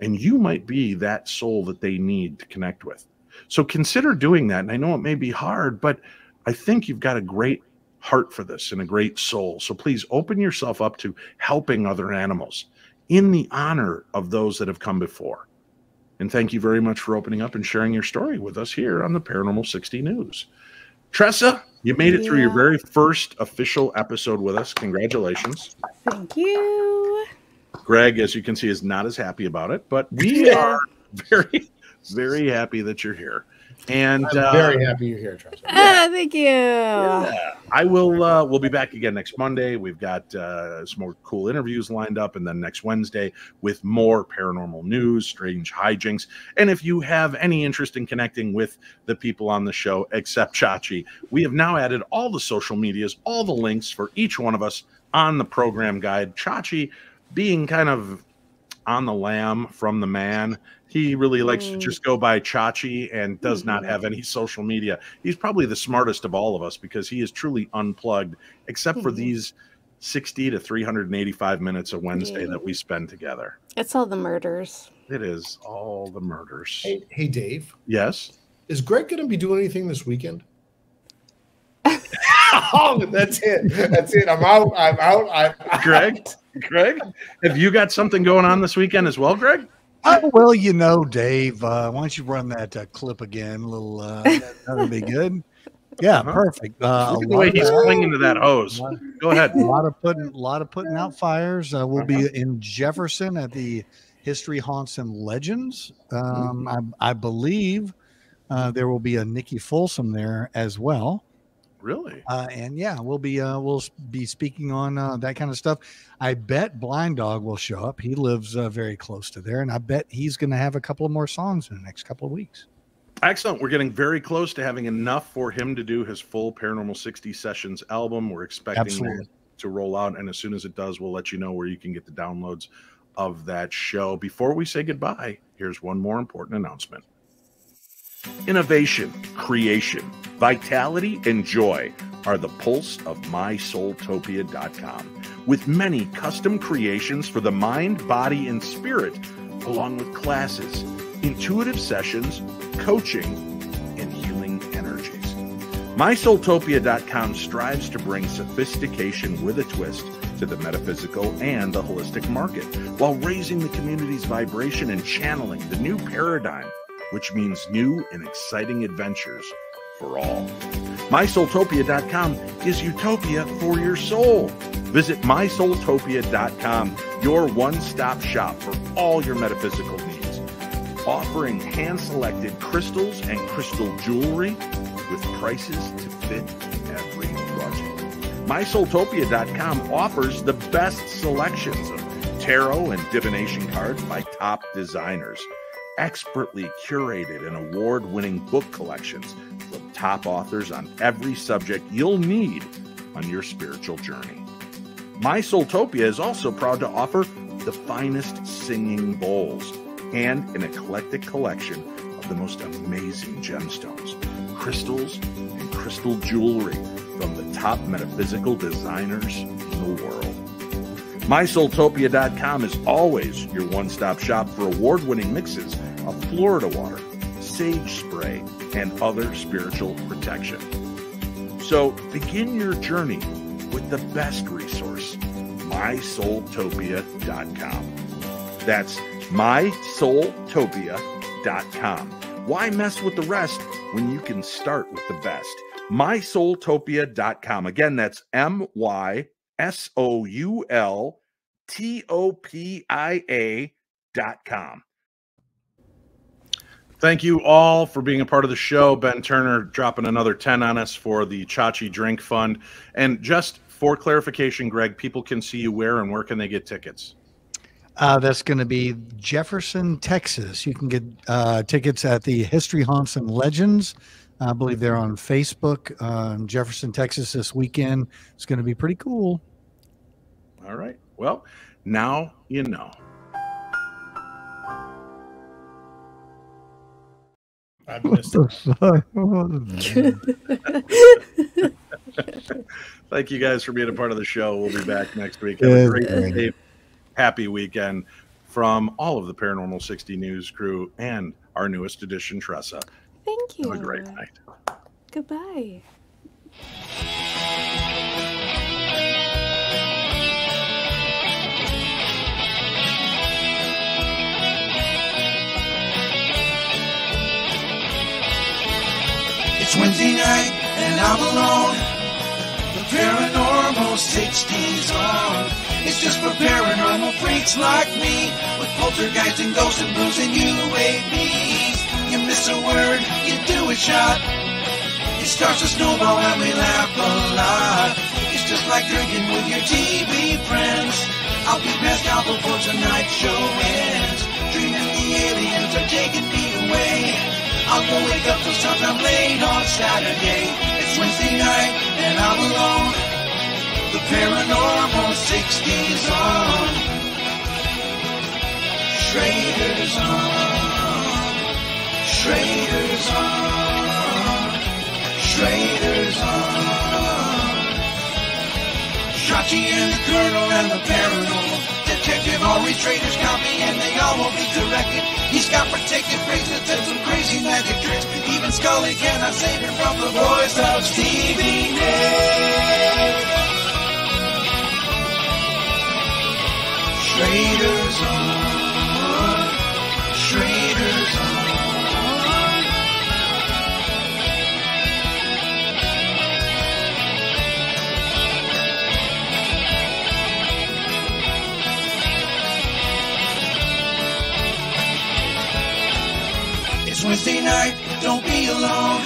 And you might be that soul that they need to connect with. So consider doing that. And I know it may be hard, but I think you've got a great heart for this and a great soul. So please open yourself up to helping other animals in the honor of those that have come before. And thank you very much for opening up and sharing your story with us here on the Paranormal 60 News. Tressa, you made it yeah. through your very first official episode with us. Congratulations. Thank you. Greg, as you can see, is not as happy about it, but we yeah. are very, very happy that you're here. And I'm uh, very happy you're here, Tressa. Ah, thank you. Yeah. I will. Uh, we'll be back again next Monday. We've got uh, some more cool interviews lined up, and then next Wednesday with more paranormal news, strange hijinks. And if you have any interest in connecting with the people on the show, except Chachi, we have now added all the social medias, all the links for each one of us on the program guide. Chachi being kind of on the lam from the man he really likes mm. to just go by Chachi and does not mm-hmm. have any social media. He's probably the smartest of all of us because he is truly unplugged, except for mm-hmm. these 60 to 385 minutes of Wednesday Yeah. that we spend together. It's all the murders. It is all the murders. Hey, hey, Dave. Yes. Is Greg going to be doing anything this weekend? oh, that's it. That's it. I'm out. I'm out. I'm Greg, Greg, have you got something going on this weekend as well, Greg? Oh, well, you know, Dave, uh, why don't you run that uh, clip again? A little, uh, that, that'll be good. Yeah, Uh-huh. perfect. Uh, Look at the way he's that- clinging to that hose. Go ahead. A lot of putting, a lot of putting out fires. Uh, we'll be in Jefferson at the History Haunts and Legends. Um, I, I believe uh, there will be a Nikki Folsom there as well. Really? Uh, and yeah, we'll be uh, we'll be speaking on uh, that kind of stuff. I bet Blinddog will show up. He lives uh, very close to there, and I bet he's going to have a couple of more songs in the next couple of weeks. Excellent. We're getting very close to having enough for him to do his full Paranormal 60 Sessions album. We're expecting to roll out. And as soon as it does, we'll let you know where you can get the downloads of that show. Before we say goodbye, here's one more important announcement Innovation, creation, vitality, and joy are the pulse of mysoultopia.com. With many custom creations for the mind, body, and spirit, along with classes, intuitive sessions, coaching, and healing energies. MySoultopia.com strives to bring sophistication with a twist to the metaphysical and the holistic market while raising the community's vibration and channeling the new paradigm, which means new and exciting adventures for all. MySoultopia.com is utopia for your soul. Visit MySoultopia.com, your one stop shop for all your metaphysical needs, offering hand selected crystals and crystal jewelry with prices to fit every budget. MySoultopia.com offers the best selections of tarot and divination cards by top designers, expertly curated and award winning book collections from top authors on every subject you'll need on your spiritual journey. My Soultopia is also proud to offer the finest singing bowls and an eclectic collection of the most amazing gemstones, crystals, and crystal jewelry from the top metaphysical designers in the world. MySoultopia.com is always your one stop shop for award winning mixes of Florida water, sage spray, and other spiritual protection. So begin your journey with the best resource, mysoultopia.com. That's mysoultopia.com. Why mess with the rest when you can start with the best? mysoultopia.com. Again, that's M Y S O U L T O P I A dot com. Thank you all for being a part of the show. Ben Turner dropping another 10 on us for the Chachi Drink Fund. And just for clarification, Greg, people can see you where and where can they get tickets? Uh, that's going to be Jefferson, Texas. You can get uh, tickets at the History Haunts and Legends. I believe they're on Facebook. Uh, Jefferson, Texas this weekend. It's going to be pretty cool. All right. Well, now you know. I missed Thank you guys for being a part of the show. We'll be back next week. Have a great, safe, happy weekend from all of the Paranormal 60 News crew and our newest edition, Tressa. Thank you. Have a great night. Goodbye. It's Wednesday night and I'm alone. The paranormal 60s on. It's just for paranormal freaks like me. With poltergeist and ghosts and blues and UAVs. You miss a word, you do a shot. It starts to snowball and we laugh a lot. It's just like drinking with your TV friends. I'll be passed out before tonight's show ends. Dreaming the aliens are taking me away. I'll go wake up till sometime late on Saturday. It's Wednesday night and I'm alone. The paranormal 60s on. Schrader's on. Schrader's on. Schrader's on. Chachi and the Colonel and the Paranormal Detective, always traitors copy and they all won't be directed. He's got protective bracelets and some crazy magic tricks. Even Scully cannot save him from the voice of Stevie Nicks. Schrader's on. Wednesday night, don't be alone.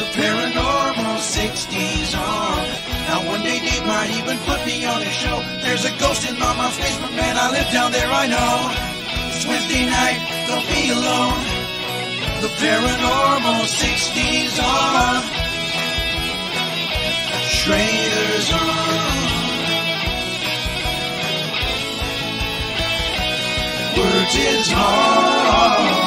The paranormal 60s on. Now one day Dave might even put me on his show. There's a ghost in my mom's basement, man. I live down there, I know. It's Wednesday night, don't be alone. The paranormal 60s on. Schrader's on. Words is hard.